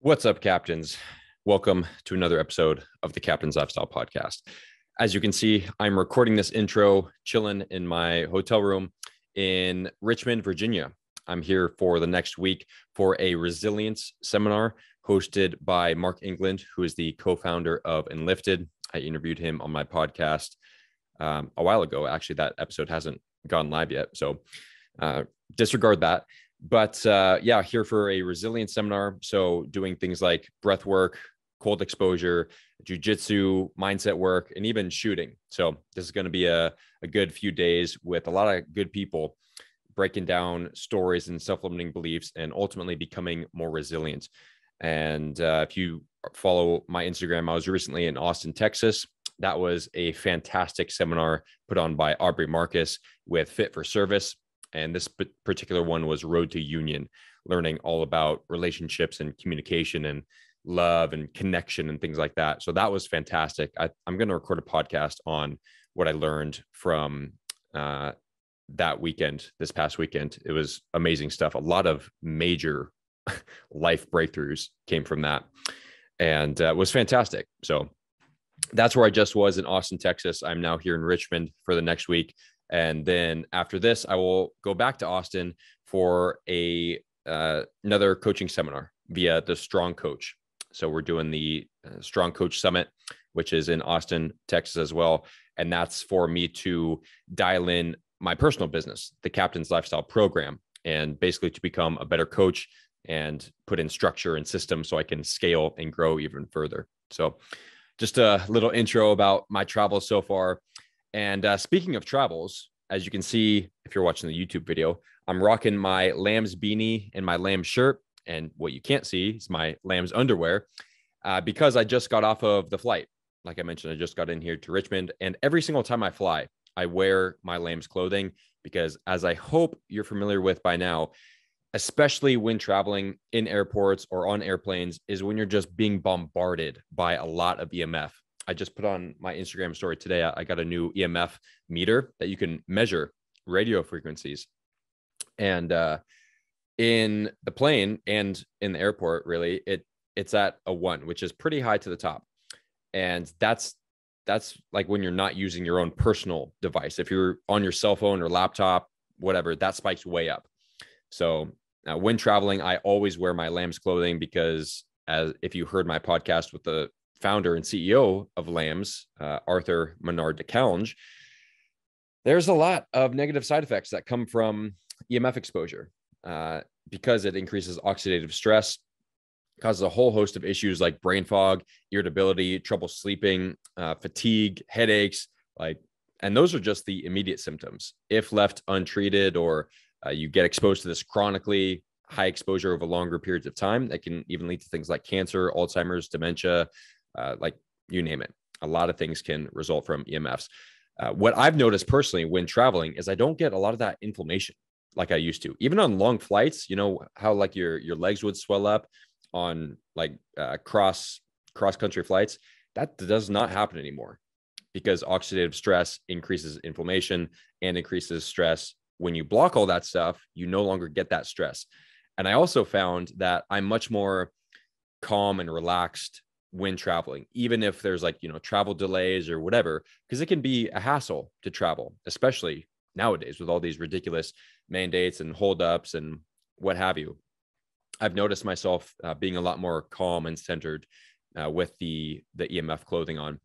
What's up, captains? Welcome to another episode of the Captain's Lifestyle Podcast. As you can see, I'm recording this intro chilling in my hotel room in Richmond, Virginia. I'm here for the next week for a resilience seminar hosted by Mark England, who is the co founder of Enlifted. I interviewed him on my podcast um, a while ago. Actually, that episode hasn't gone live yet. So uh, disregard that but uh, yeah, here for a resilience seminar. So doing things like breath work, cold exposure, jujitsu, mindset work, and even shooting. So this is going to be a, a good few days with a lot of good people breaking down stories and self-limiting beliefs and ultimately becoming more resilient. And uh, if you follow my Instagram, I was recently in Austin, Texas. That was a fantastic seminar put on by Aubrey Marcus with Fit for Service. And this particular one was Road to Union, learning all about relationships and communication and love and connection and things like that. So that was fantastic. I, am going to record a podcast on what I learned from uh, that weekend, this past weekend. It was amazing stuff. A lot of major life breakthroughs came from that and uh, was fantastic. So that's where I just was in Austin, Texas. I'm now here in Richmond for the next week. And then after this, I will go back to Austin for a uh, another coaching seminar via the Strong Coach. So we're doing the uh, Strong Coach Summit, which is in Austin, Texas as well, and that's for me to dial in my personal business, the Captain's Lifestyle Program, and basically to become a better coach and put in structure and system so I can scale and grow even further. So, just a little intro about my travels so far. And uh, speaking of travels, as you can see, if you're watching the YouTube video, I'm rocking my Lambs beanie and my lamb shirt. And what you can't see is my Lambs underwear uh, because I just got off of the flight. Like I mentioned, I just got in here to Richmond. And every single time I fly, I wear my Lambs clothing because, as I hope you're familiar with by now, especially when traveling in airports or on airplanes, is when you're just being bombarded by a lot of EMF. I just put on my Instagram story today. I got a new EMF meter that you can measure radio frequencies. And uh, in the plane and in the airport, really, it it's at a one, which is pretty high to the top. And that's that's like when you're not using your own personal device. If you're on your cell phone or laptop, whatever, that spikes way up. So now when traveling, I always wear my lambs clothing because as if you heard my podcast with the founder and CEO of Lambs, uh, Arthur Menard de Calange, there's a lot of negative side effects that come from EMF exposure uh, because it increases oxidative stress, causes a whole host of issues like brain fog, irritability, trouble sleeping, uh, fatigue, headaches, like, and those are just the immediate symptoms. If left untreated or uh, you get exposed to this chronically, high exposure over longer periods of time, that can even lead to things like cancer, Alzheimer's, dementia, uh, like you name it. A lot of things can result from EMFs. Uh, what I've noticed personally when traveling is I don't get a lot of that inflammation like I used to. Even on long flights, you know how like your your legs would swell up on like uh, cross cross country flights. That does not happen anymore because oxidative stress increases inflammation and increases stress. When you block all that stuff, you no longer get that stress. And I also found that I'm much more calm and relaxed when traveling, even if there's like, you know, travel delays or whatever, because it can be a hassle to travel, especially nowadays with all these ridiculous mandates and holdups and what have you. I've noticed myself uh, being a lot more calm and centered uh, with the the EMF clothing on.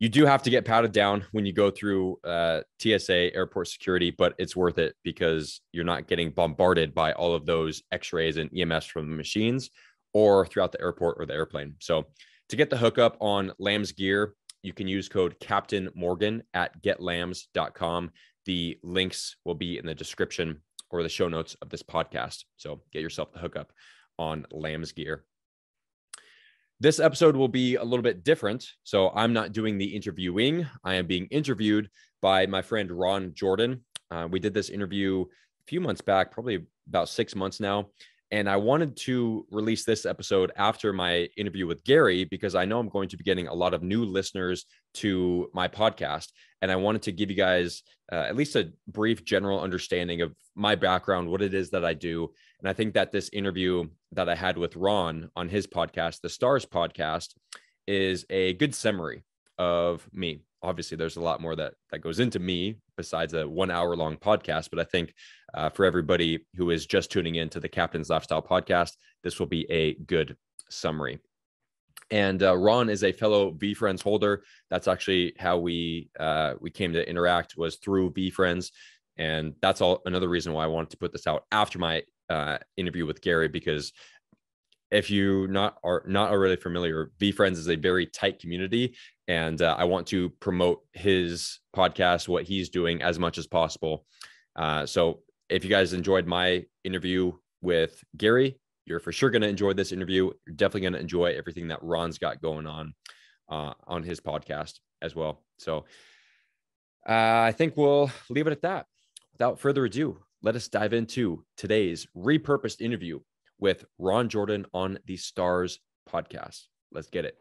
You do have to get patted down when you go through uh, TSA airport security, but it's worth it because you're not getting bombarded by all of those X-rays and EMS from the machines or throughout the airport or the airplane. So to get the hookup on Lambs gear, you can use code Captain Morgan at getlambs.com. The links will be in the description or the show notes of this podcast. So get yourself the hookup on Lambs gear. This episode will be a little bit different. So I'm not doing the interviewing. I am being interviewed by my friend Ron Jordan. Uh, we did this interview a few months back, probably about six months now And I wanted to release this episode after my interview with Gary because I know I'm going to be getting a lot of new listeners to my podcast. And I wanted to give you guys uh, at least a brief general understanding of my background, what it is that I do. And I think that this interview that I had with Ron on his podcast, the Stars podcast, is a good summary of me obviously there's a lot more that that goes into me besides a one hour long podcast but i think uh, for everybody who is just tuning in to the captain's lifestyle podcast this will be a good summary. And uh, ron is a fellow VeeFriends holder. That's actually how we uh, we came to interact was through VeeFriends and that's all another reason why i wanted to put this out after my uh, interview with gary because if you not are not already familiar, VeeFriends is a very tight community, and uh, I want to promote his podcast, what he's doing, as much as possible. Uh, so, if you guys enjoyed my interview with Gary, you're for sure going to enjoy this interview. You're definitely going to enjoy everything that Ron's got going on uh, on his podcast as well. So, uh, I think we'll leave it at that. Without further ado, let us dive into today's repurposed interview with Ron Jordan on the Stars podcast. Let's get it.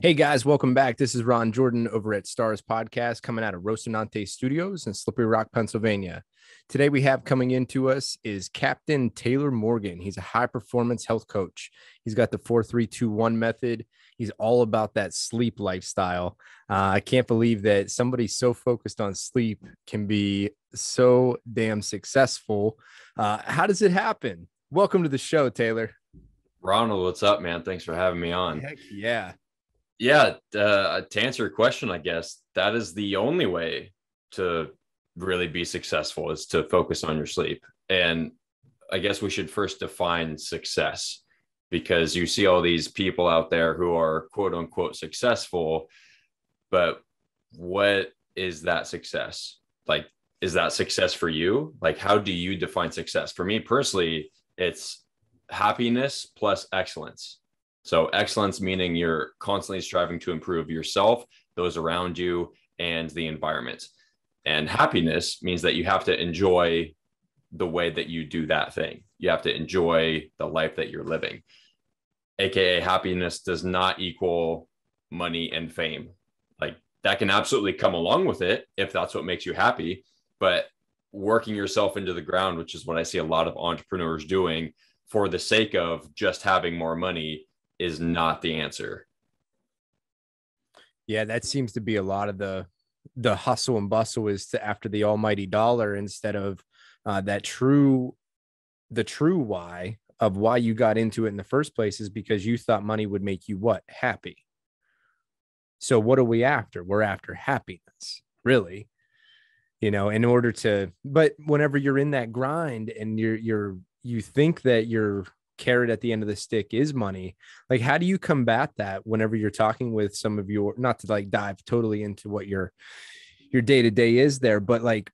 Hey guys, welcome back. This is Ron Jordan over at Stars Podcast coming out of Rocinante Studios in Slippery Rock, Pennsylvania. Today we have coming into us is Captain Taylor Morgan. He's a high performance health coach. He's got the 4321 method. He's all about that sleep lifestyle. Uh, I can't believe that somebody so focused on sleep can be so damn successful. Uh, how does it happen? Welcome to the show, Taylor. Ronald, what's up, man? Thanks for having me on. Heck yeah. Yeah. Uh, to answer your question, I guess that is the only way to really be successful is to focus on your sleep. And I guess we should first define success because you see all these people out there who are quote unquote successful, but what is that success? Like, is that success for you? Like, how do you define success? For me personally, it's happiness plus excellence. So, excellence meaning you're constantly striving to improve yourself, those around you, and the environment. And happiness means that you have to enjoy the way that you do that thing. You have to enjoy the life that you're living. AKA, happiness does not equal money and fame. Like that can absolutely come along with it if that's what makes you happy. But working yourself into the ground, which is what I see a lot of entrepreneurs doing for the sake of just having more money, is not the answer. Yeah, that seems to be a lot of the the hustle and bustle is to after the almighty dollar instead of uh, that true the true why of why you got into it in the first place is because you thought money would make you what? Happy. So what are we after? We're after happiness really you know in order to but whenever you're in that grind and you're you're you think that your carrot at the end of the stick is money like how do you combat that whenever you're talking with some of your not to like dive totally into what your your day to day is there but like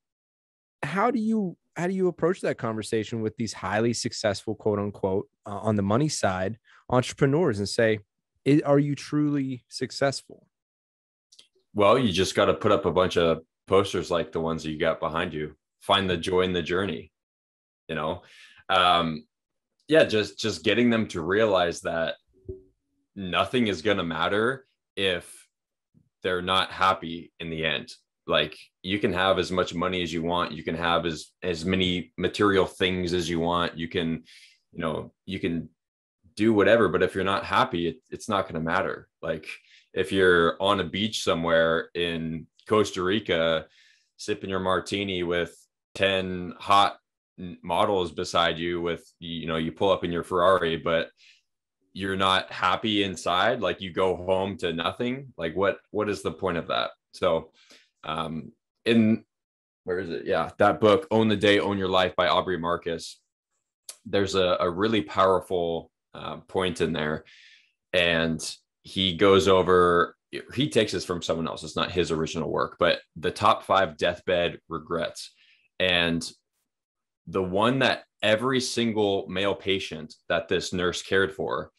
how do you how do you approach that conversation with these highly successful quote unquote uh, on the money side entrepreneurs and say are you truly successful? Well you just got to put up a bunch of posters like the ones that you got behind you. Find the joy in the journey you know? Um yeah just just getting them to realize that nothing is going to matter if they're not happy in the end. Like you can have as much money as you want. You can have as as many material things as you want. You can you know you can do whatever but if you're not happy it, it's not going to matter. Like if you're on a beach somewhere in Costa Rica sipping your martini with 10 hot models beside you with you know you pull up in your Ferrari but you're not happy inside? Like you go home to nothing? Like what what is the point of that? So um in where is it? Yeah that book own the day own your life by aubrey marcus. There's a, a really powerful uh, point in there. And he goes over he takes this from someone else. It's not his original work, but the top five deathbed regrets. And the one that every single male patient that this nurse cared for,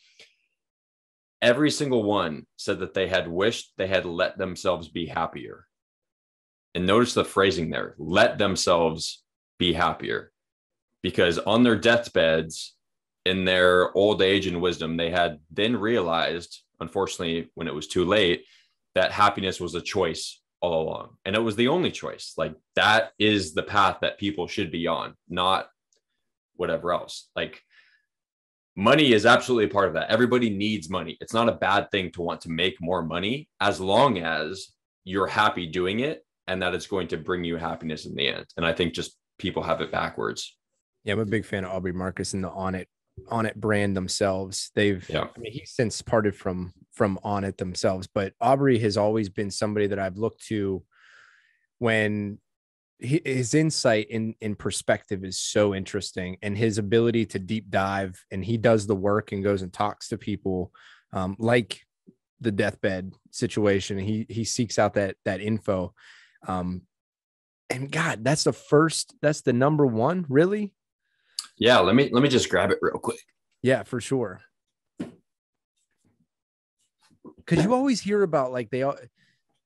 every single one said that they had wished they had let themselves be happier. And notice the phrasing there let themselves be happier. Because on their deathbeds, in their old age and wisdom, they had then realized, unfortunately, when it was too late, that happiness was a choice all along. And it was the only choice. Like that is the path that people should be on, not whatever else. Like money is absolutely a part of that. Everybody needs money. It's not a bad thing to want to make more money as long as you're happy doing it and that it's going to bring you happiness in the end. And I think just people have it backwards. Yeah, I'm a big fan of Aubrey Marcus and the Onnit it brand themselves. They've yeah. I mean he's since parted from from Onnit themselves, but Aubrey has always been somebody that I've looked to when his insight in in perspective is so interesting and his ability to deep dive and he does the work and goes and talks to people um, like the deathbed situation he he seeks out that that info um and god that's the first that's the number one really yeah let me let me just grab it real quick. Yeah for sure. Because you always hear about like they all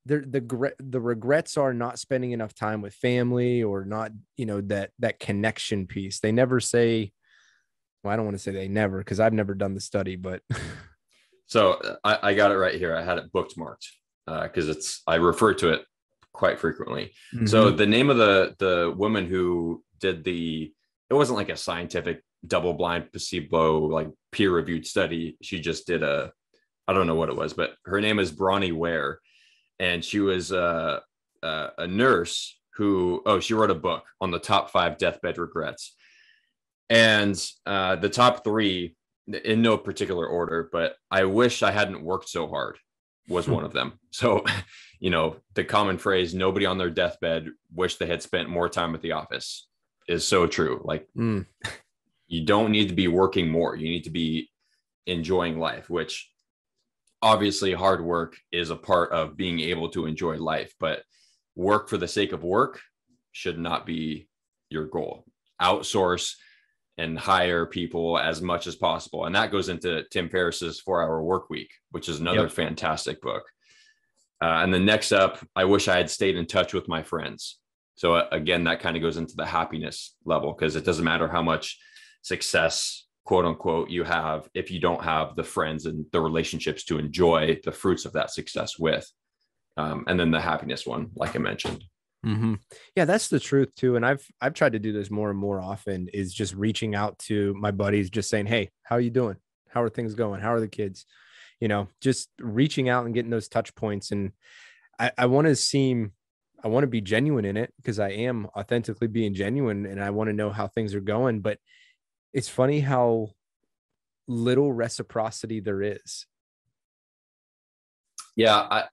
the the the regrets are not spending enough time with family or not you know that that connection piece. They never say well i don't want to say they never because i've never done the study but so I, I, got it right here. I had it bookmarked because uh, it's i refer to it quite frequently. Mm-hmm. so the name of the the woman who did the it wasn't like a scientific double blind placebo like peer reviewed study. She just did a i don't know what it was but her name is bronnie ware. And she was uh, uh, a nurse who oh she wrote a book on the top five deathbed regrets. And uh, the top three in no particular order but i wish i hadn't worked so hard was one of them. So you know the common phrase nobody on their deathbed wish they had spent more time at the office is so true like mm. you don't need to be working more you need to be enjoying life which obviously hard work is a part of being able to enjoy life, but work for the sake of work should not be your goal. Outsource and hire people as much as possible. And that goes into Tim Ferriss's four hour work week, which is another yep. fantastic book. Uh, and then next up, I wish I had stayed in touch with my friends. So uh, again, that kind of goes into the happiness level because it doesn't matter how much success quote unquote you have if you don't have the friends and the relationships to enjoy the fruits of that success with um, and then the happiness one like i mentioned. Mm-hmm. yeah that's the truth too and i've i've tried to do this more and more often is just reaching out to my buddies just saying hey how are you doing? How are things going? How are the kids? You know just reaching out and getting those touch points and i, I want to seem i want to be genuine in it because i am authentically being genuine and i want to know how things are going but it's funny how little reciprocity there is. Yeah, I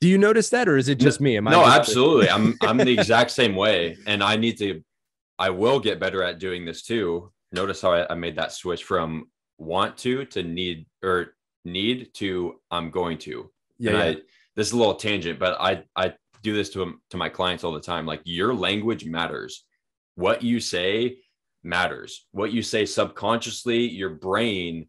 do you notice that or is it just me? Am I no, absolutely. I'm I'm the exact same way. And I need to I will get better at doing this too. Notice how I, I made that switch from want to to need or need to I'm going to. Yeah, yeah. I, this is a little tangent, but I I do this to to my clients all the time. Like your language matters. What you say matters. What you say subconsciously, your brain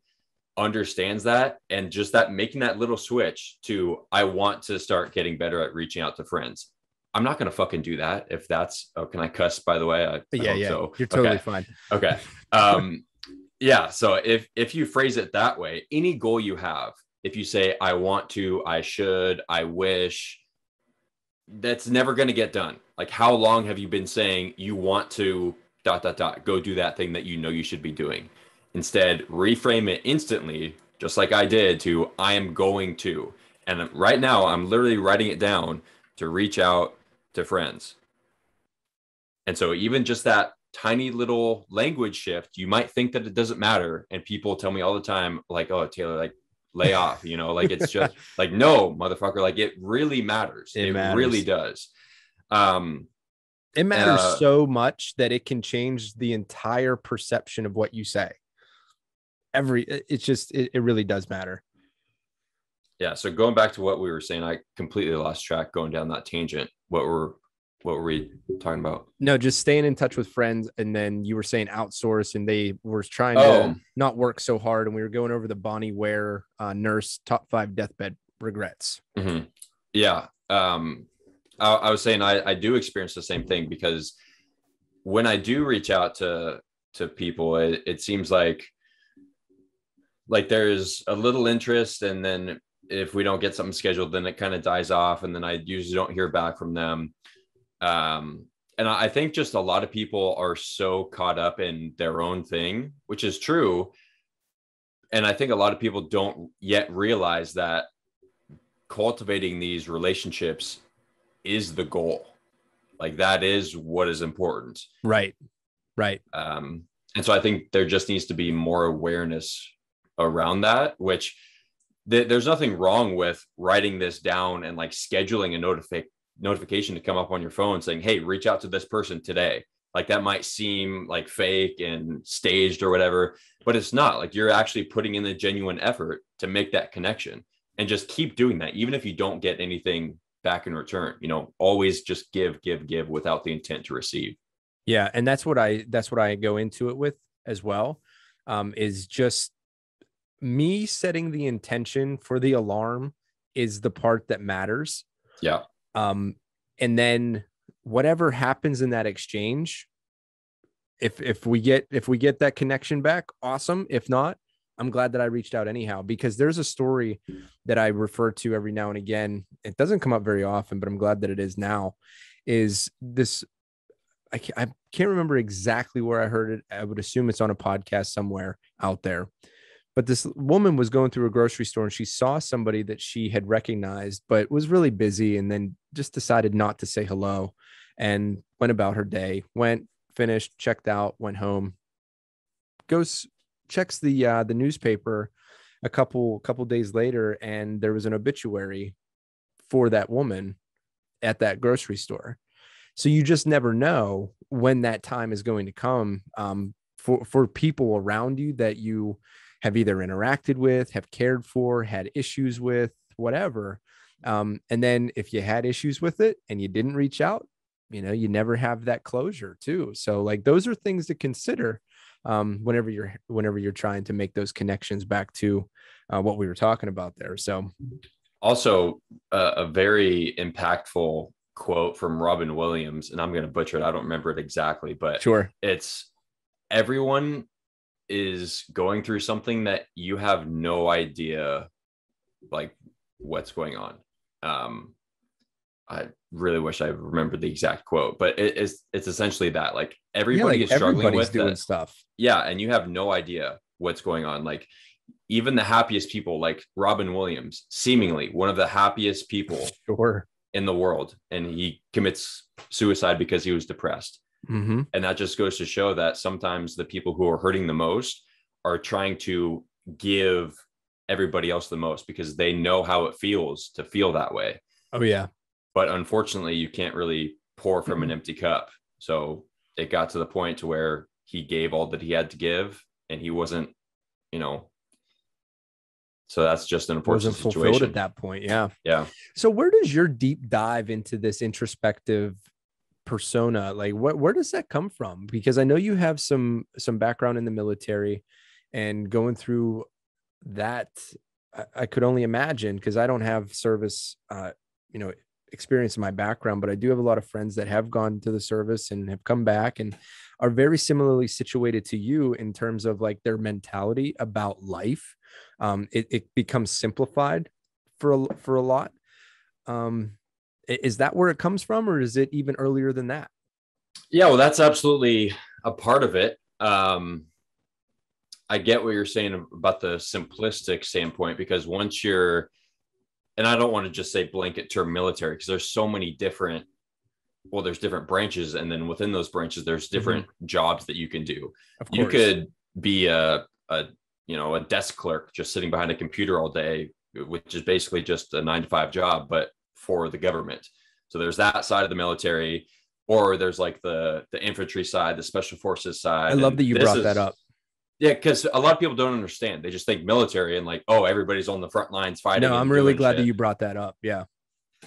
understands that. And just that making that little switch to, I want to start getting better at reaching out to friends. I'm not going to fucking do that. If that's, oh, can I cuss by the way? I, yeah, I yeah. So. You're totally okay. fine. Okay. Um, yeah. So if, if you phrase it that way, any goal you have, if you say, I want to, I should, I wish, that's never going to get done. Like, how long have you been saying you want to dot dot dot go do that thing that you know you should be doing? Instead reframe it instantly just like i did to i am going to. And right now i'm literally writing it down to reach out to friends. And so even just that tiny little language shift you might think that it doesn't matter. And people tell me all the time like oh taylor like lay off you know like it's just like no motherfucker like it really matters it, it matters. really does um it matters uh, so much that it can change the entire perception of what you say. Every it's just it, it really does matter. Yeah. So going back to what we were saying, I completely lost track going down that tangent. What were what were we talking about? No, just staying in touch with friends. And then you were saying outsource, and they were trying oh. to not work so hard. And we were going over the Bonnie Ware uh, nurse top five deathbed regrets. Mm-hmm. Yeah. Um, I, I was saying I, I do experience the same thing because when I do reach out to to people. It, it seems like like there's a little interest and then if we don't get something scheduled then it kind of dies off and then i usually don't hear back from them um, and i think just a lot of people are so caught up in their own thing which is true. And i think a lot of people don't yet realize that cultivating these relationships is the goal. Like that is what is important. Right right. Um, and so i think there just needs to be more awareness around that, which th- there's nothing wrong with writing this down and like scheduling a notifi- notification to come up on your phone saying, Hey, reach out to this person today. Like that might seem like fake and staged or whatever, but it's not like you're actually putting in the genuine effort to make that connection and just keep doing that. Even if you don't get anything back in return, you know, always just give, give, give without the intent to receive. Yeah. And that's what I, that's what I go into it with as well. Um, is just me setting the intention for the alarm is the part that matters. Yeah. Um, and then whatever happens in that exchange, if if we get if we get that connection back, awesome. If not, I'm glad that I reached out anyhow because there's a story that I refer to every now and again. It doesn't come up very often, but I'm glad that it is now. Is this? I can't, I can't remember exactly where I heard it. I would assume it's on a podcast somewhere out there but this woman was going through a grocery store and she saw somebody that she had recognized, but was really busy and then just decided not to say hello and went about her day, went, finished, checked out, went home, goes, checks the, uh, the newspaper a couple, couple days later. And there was an obituary for that woman at that grocery store. So you just never know when that time is going to come um, for, for people around you that you, have either interacted with, have cared for, had issues with, whatever. Um, and then if you had issues with it and you didn't reach out, you know, you never have that closure too. So like those are things to consider um, whenever you're whenever you're trying to make those connections back to uh, what we were talking about there. So also uh, a very impactful quote from Robin Williams, and I'm going to butcher it. I don't remember it exactly, but sure, it's everyone is going through something that you have no idea like what's going on um i really wish i remembered the exact quote but it is it's essentially that like everybody yeah, like is struggling with doing that. stuff yeah and you have no idea what's going on like even the happiest people like robin williams seemingly one of the happiest people sure. in the world and he commits suicide because he was depressed Mm-hmm. And that just goes to show that sometimes the people who are hurting the most are trying to give everybody else the most because they know how it feels to feel that way. Oh, yeah. But unfortunately, you can't really pour from an mm-hmm. empty cup. So it got to the point to where he gave all that he had to give and he wasn't, you know, so that's just an unfortunate wasn't fulfilled situation. at that point. Yeah. Yeah. So where does your deep dive into this introspective persona like what where does that come from because i know you have some some background in the military and going through that i, I could only imagine because i don't have service uh you know experience in my background but i do have a lot of friends that have gone to the service and have come back and are very similarly situated to you in terms of like their mentality about life um it, it becomes simplified for a, for a lot um is that where it comes from, or is it even earlier than that? Yeah, well, that's absolutely a part of it. Um, I get what you're saying about the simplistic standpoint because once you're, and I don't want to just say blanket term military because there's so many different, well, there's different branches, and then within those branches, there's mm-hmm. different mm-hmm. jobs that you can do. You could be a, a, you know, a desk clerk just sitting behind a computer all day, which is basically just a nine to five job, but for the government. So there's that side of the military, or there's like the the infantry side, the special forces side. I love that you brought is, that up. Yeah, because a lot of people don't understand. They just think military and like, oh, everybody's on the front lines fighting. No, I'm really glad shit. that you brought that up. Yeah.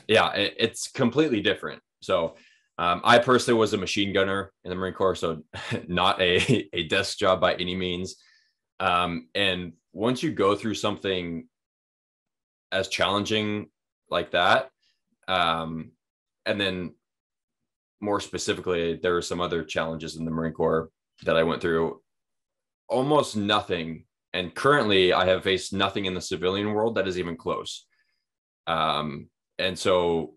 Yeah, it, it's completely different. So um, I personally was a machine gunner in the Marine Corps, so not a, a desk job by any means. Um, and once you go through something as challenging like that, um, and then more specifically, there were some other challenges in the Marine Corps that I went through, almost nothing. And currently, I have faced nothing in the civilian world that is even close. Um, and so,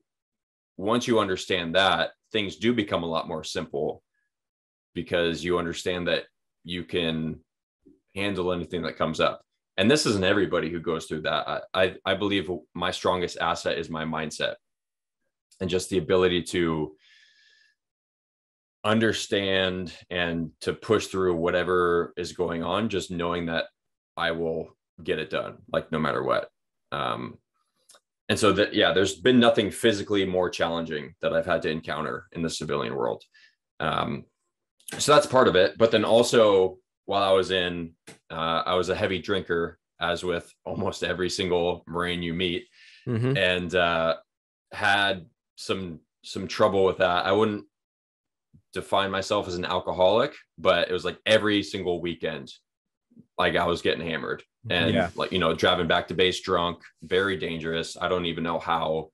once you understand that, things do become a lot more simple because you understand that you can handle anything that comes up. And this isn't everybody who goes through that. I, I believe my strongest asset is my mindset and just the ability to understand and to push through whatever is going on, just knowing that I will get it done, like no matter what. Um, and so that, yeah, there's been nothing physically more challenging that I've had to encounter in the civilian world. Um, so that's part of it. But then also while I was in, uh, I was a heavy drinker, as with almost every single Marine you meet, mm-hmm. and uh, had some some trouble with that. I wouldn't define myself as an alcoholic, but it was like every single weekend, like I was getting hammered and yeah. like you know driving back to base drunk, very dangerous. I don't even know how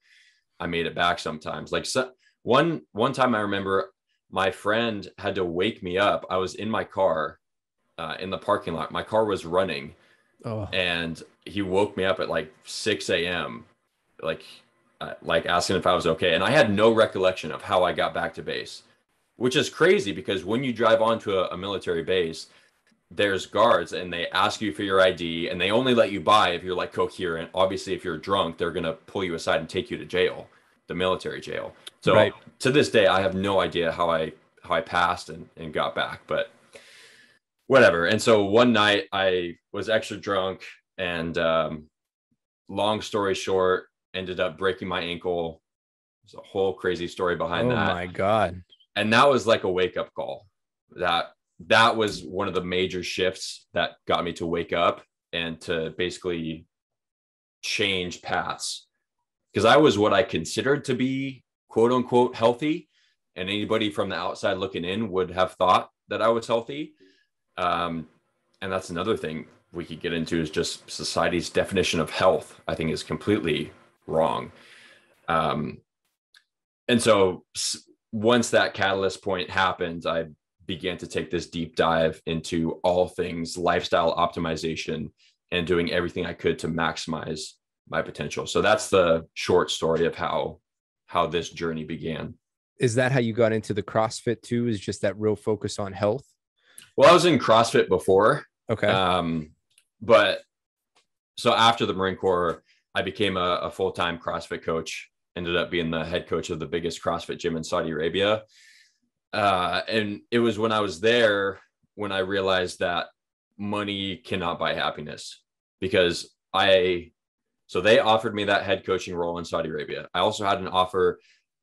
I made it back sometimes. Like so, one one time I remember my friend had to wake me up. I was in my car uh, in the parking lot. My car was running, oh. and he woke me up at like 6 a.m. Like, uh, like asking if I was okay, and I had no recollection of how I got back to base, which is crazy because when you drive onto a, a military base, there's guards and they ask you for your ID and they only let you buy if you're like coherent. Obviously, if you're drunk, they're gonna pull you aside and take you to jail, the military jail. So right. to this day, I have no idea how I how I passed and, and got back, but whatever. And so one night I was extra drunk and um, long story short, ended up breaking my ankle. There's a whole crazy story behind oh that. Oh my God. And that was like a wake up call. That that was one of the major shifts that got me to wake up and to basically change paths. Because I was what I considered to be quote unquote healthy. And anybody from the outside looking in would have thought that I was healthy. Um, and that's another thing we could get into is just society's definition of health, I think is completely wrong. Um, and so once that catalyst point happened, I began to take this deep dive into all things lifestyle optimization and doing everything I could to maximize my potential. So that's the short story of how how this journey began. Is that how you got into the CrossFit too? Is just that real focus on health? Well, I was in CrossFit before. Okay. Um, but so after the Marine Corps, I became a, a full time CrossFit coach. Ended up being the head coach of the biggest CrossFit gym in Saudi Arabia. Uh, and it was when I was there when I realized that money cannot buy happiness because I so they offered me that head coaching role in Saudi Arabia. I also had an offer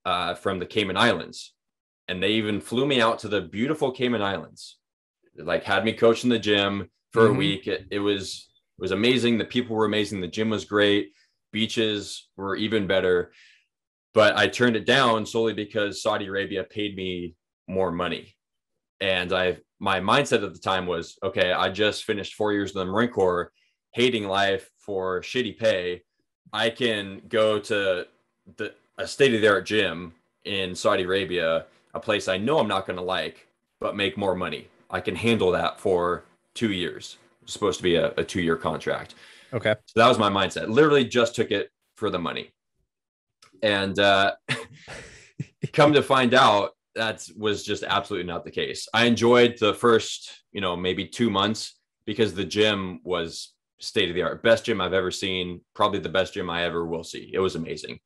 uh, from the Cayman Islands, and they even flew me out to the beautiful Cayman Islands. Like had me coach in the gym for mm-hmm. a week. It, it was it was amazing. The people were amazing. The gym was great. Beaches were even better. But I turned it down solely because Saudi Arabia paid me more money. And I my mindset at the time was, okay, I just finished four years in the Marine Corps hating life for shitty pay, I can go to the a state of the art gym in Saudi Arabia, a place I know I'm not going to like, but make more money. I can handle that for two years. It's supposed to be a, a two year contract. Okay. So that was my mindset. Literally just took it for the money. And uh, come to find out, that was just absolutely not the case. I enjoyed the first, you know, maybe two months because the gym was state of the art, best gym I've ever seen, probably the best gym I ever will see. It was amazing.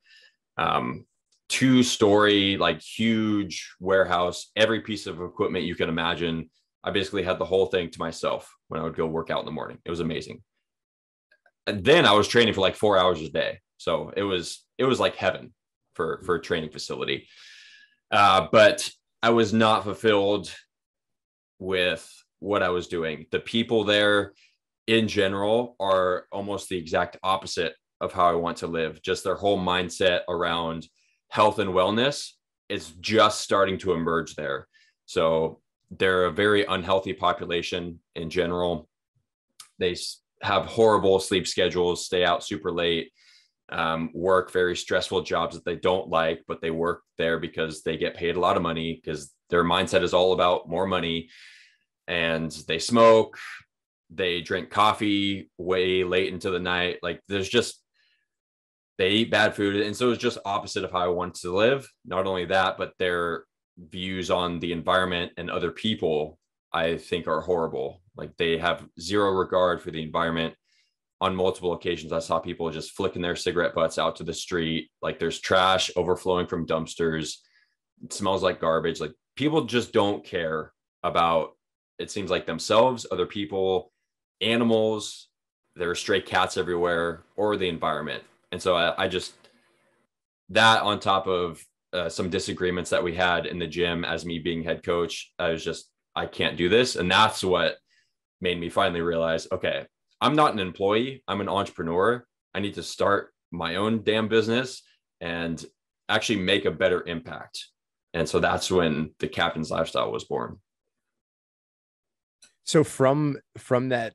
Um, two story, like huge warehouse, every piece of equipment you can imagine. I basically had the whole thing to myself when I would go work out in the morning. It was amazing. And then I was training for like four hours a day. So it was, it was like heaven for, for a training facility. Uh, but I was not fulfilled with what I was doing. The people there, in general are almost the exact opposite of how I want to live. Just their whole mindset around health and wellness is just starting to emerge there. So they're a very unhealthy population in general. They have horrible sleep schedules, stay out super late, um, work very stressful jobs that they don't like, but they work there because they get paid a lot of money because their mindset is all about more money. and they smoke, they drink coffee way late into the night. Like there's just they eat bad food. And so it's just opposite of how I want to live. Not only that, but their views on the environment and other people, I think are horrible. Like they have zero regard for the environment. On multiple occasions, I saw people just flicking their cigarette butts out to the street. Like there's trash overflowing from dumpsters. It smells like garbage. Like people just don't care about it seems like themselves, other people, animals, there are stray cats everywhere, or the environment. And so I, I just that on top of uh, some disagreements that we had in the gym as me being head coach, I was just I can't do this, and that's what made me finally realize, okay, I'm not an employee, I'm an entrepreneur. I need to start my own damn business and actually make a better impact. And so that's when the captain's lifestyle was born. So from from that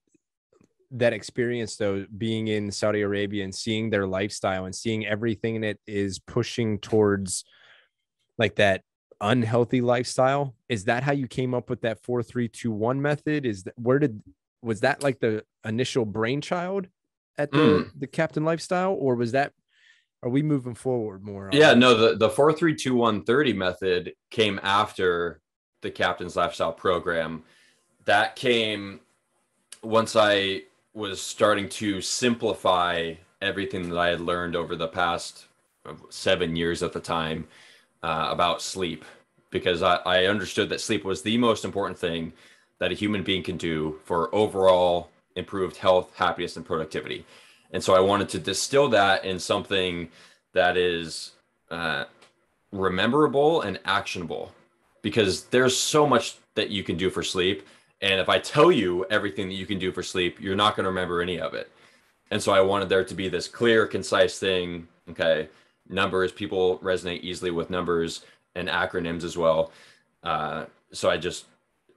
that experience though being in Saudi Arabia and seeing their lifestyle and seeing everything that is pushing towards like that unhealthy lifestyle is that how you came up with that 4321 method is that where did was that like the initial brainchild at the mm. the captain lifestyle or was that are we moving forward more yeah no the the 432130 method came after the captain's lifestyle program that came once I was starting to simplify everything that I had learned over the past seven years at the time uh, about sleep, because I, I understood that sleep was the most important thing that a human being can do for overall improved health, happiness, and productivity. And so I wanted to distill that in something that is uh, rememberable and actionable because there's so much that you can do for sleep and if I tell you everything that you can do for sleep, you're not going to remember any of it. And so I wanted there to be this clear, concise thing. Okay. Numbers, people resonate easily with numbers and acronyms as well. Uh, so I just,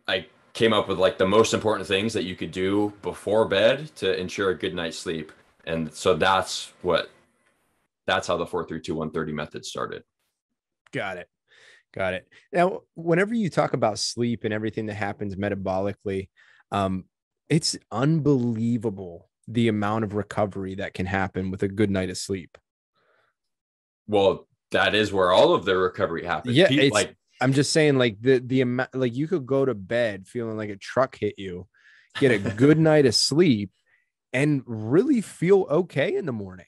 I came up with like the most important things that you could do before bed to ensure a good night's sleep. And so that's what, that's how the 432130 method started. Got it. Got it. Now, whenever you talk about sleep and everything that happens metabolically, um, it's unbelievable the amount of recovery that can happen with a good night of sleep. Well, that is where all of the recovery happens. Yeah, People, like I'm just saying, like the the amount, like you could go to bed feeling like a truck hit you, get a good night of sleep, and really feel okay in the morning.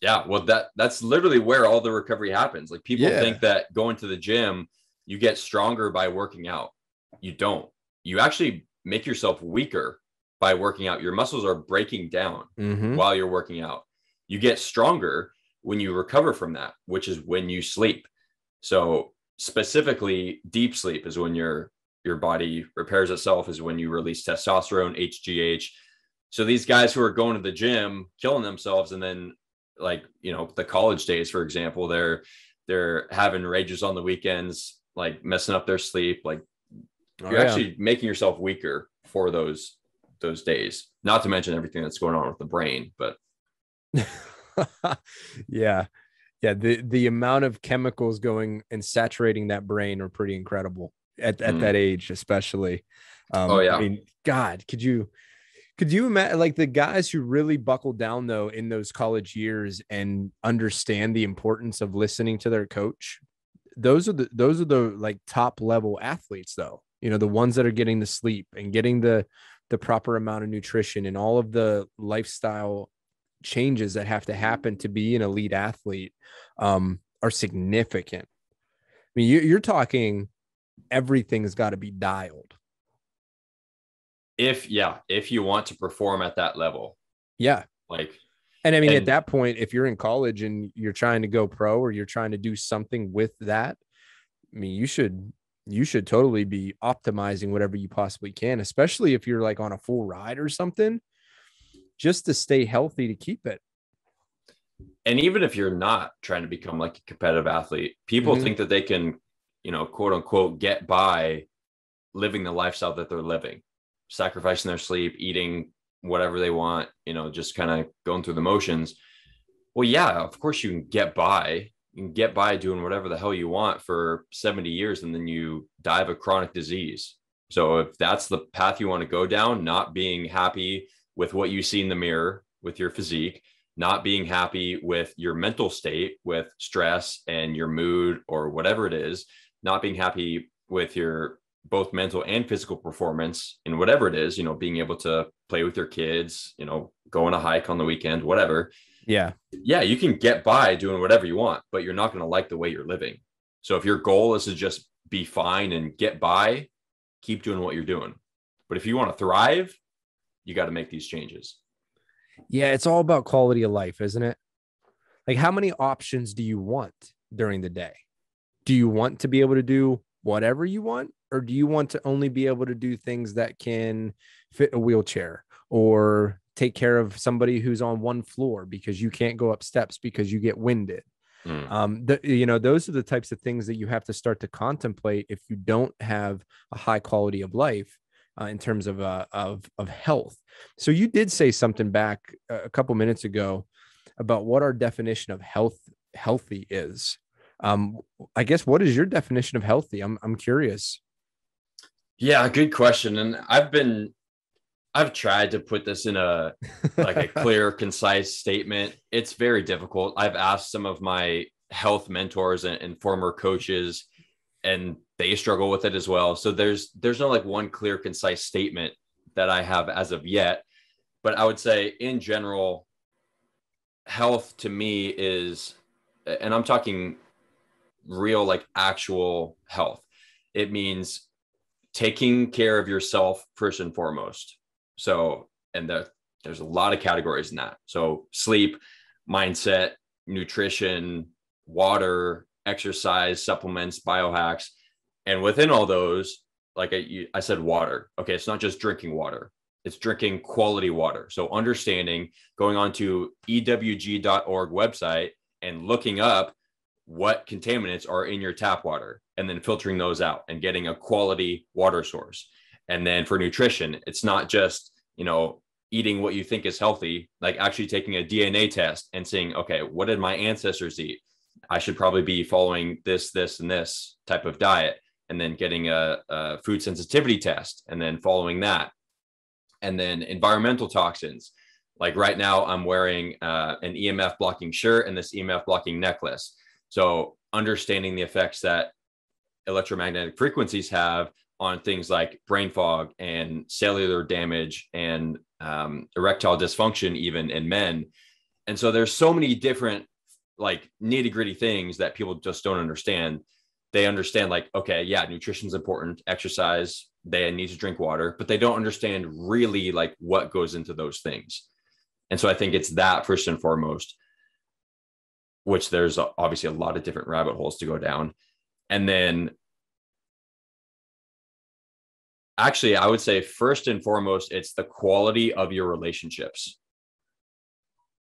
Yeah, well, that that's literally where all the recovery happens. Like people yeah. think that going to the gym, you get stronger by working out. You don't. You actually make yourself weaker by working out. Your muscles are breaking down mm-hmm. while you're working out. You get stronger when you recover from that, which is when you sleep. So specifically, deep sleep is when your your body repairs itself. Is when you release testosterone, HGH. So these guys who are going to the gym, killing themselves, and then like you know the college days for example they're they're having rages on the weekends like messing up their sleep like oh, you're yeah. actually making yourself weaker for those those days not to mention everything that's going on with the brain but yeah yeah the the amount of chemicals going and saturating that brain are pretty incredible at, at mm. that age especially um, oh yeah i mean god could you could you imagine like the guys who really buckle down though in those college years and understand the importance of listening to their coach? Those are the those are the like top level athletes though. You know, the ones that are getting the sleep and getting the the proper amount of nutrition and all of the lifestyle changes that have to happen to be an elite athlete um, are significant. I mean, you, you're talking everything's got to be dialed if yeah, if you want to perform at that level. Yeah. Like and I mean, and, at that point, if you're in college and you're trying to go pro or you're trying to do something with that, I mean, you should you should totally be optimizing whatever you possibly can, especially if you're like on a full ride or something, just to stay healthy to keep it. And even if you're not trying to become like a competitive athlete, people mm-hmm. think that they can, you know, quote unquote, get by living the lifestyle that they're living sacrificing their sleep, eating whatever they want, you know, just kind of going through the motions. Well, yeah, of course you can get by. You can get by doing whatever the hell you want for 70 years and then you die of a chronic disease. So if that's the path you want to go down, not being happy with what you see in the mirror with your physique, not being happy with your mental state with stress and your mood or whatever it is, not being happy with your both mental and physical performance in whatever it is, you know, being able to play with your kids, you know, go on a hike on the weekend, whatever. Yeah. Yeah, you can get by doing whatever you want, but you're not going to like the way you're living. So if your goal is to just be fine and get by, keep doing what you're doing. But if you want to thrive, you got to make these changes. Yeah, it's all about quality of life, isn't it? Like, how many options do you want during the day? Do you want to be able to do whatever you want, or do you want to only be able to do things that can fit a wheelchair or take care of somebody who's on one floor because you can't go up steps because you get winded? Mm. Um, the, you know, those are the types of things that you have to start to contemplate if you don't have a high quality of life uh, in terms of uh, of of health. So you did say something back a couple minutes ago about what our definition of health healthy is. Um, I guess what is your definition of healthy? I'm I'm curious. Yeah, good question. And I've been I've tried to put this in a like a clear, concise statement. It's very difficult. I've asked some of my health mentors and, and former coaches and they struggle with it as well. So there's there's no like one clear, concise statement that I have as of yet. But I would say in general, health to me is, and I'm talking real, like actual health. It means taking care of yourself first and foremost. So, and the, there's a lot of categories in that. So, sleep, mindset, nutrition, water, exercise, supplements, biohacks. And within all those, like I, I said, water. Okay. It's not just drinking water, it's drinking quality water. So understanding, going on to ewg.org website and looking up what contaminants are in your tap water and then filtering those out and getting a quality water source. And then for nutrition, it's not just, you know, eating what you think is healthy, like actually taking a DNA test and saying, okay, what did my ancestors eat? I should probably be following this, this, and this type of diet, and then getting a, a food sensitivity test, and then following that. And then environmental toxins. Like right now, I'm wearing uh, an EMF blocking shirt and this EMF blocking necklace. So, understanding the effects that electromagnetic frequencies have on things like brain fog and cellular damage and um, erectile dysfunction, even in men. And so, there's so many different like nitty gritty things that people just don't understand. They understand like, okay, yeah, nutrition's important, exercise, they need to drink water, but they don't understand really like what goes into those things. And so I think it's that first and foremost, which there's obviously a lot of different rabbit holes to go down. And then actually, I would say first and foremost, it's the quality of your relationships.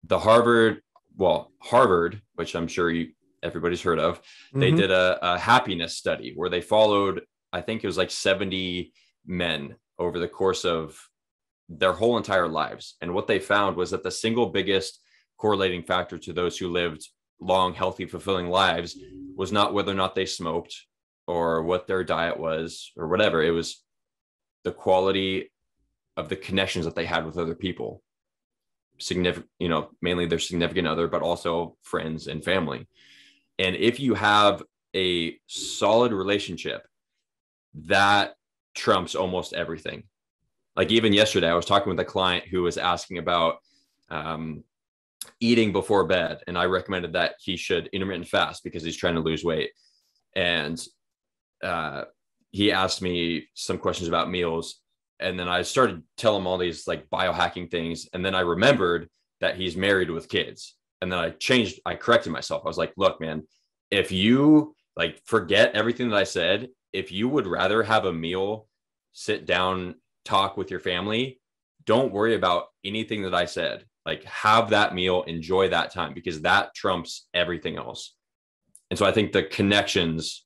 The Harvard well, Harvard, which I'm sure you everybody's heard of, they mm-hmm. did a, a happiness study where they followed, I think it was like 70 men over the course of their whole entire lives. And what they found was that the single biggest correlating factor to those who lived long, healthy, fulfilling lives was not whether or not they smoked or what their diet was or whatever. It was the quality of the connections that they had with other people significant, you know, mainly their significant other, but also friends and family. And if you have a solid relationship, that trumps almost everything. Like even yesterday, I was talking with a client who was asking about um, eating before bed, and I recommended that he should intermittent fast because he's trying to lose weight. And uh, he asked me some questions about meals, and then I started telling him all these like biohacking things. And then I remembered that he's married with kids. And then I changed, I corrected myself. I was like, look, man, if you like forget everything that I said, if you would rather have a meal, sit down, talk with your family, don't worry about anything that I said. Like have that meal, enjoy that time because that trumps everything else. And so I think the connections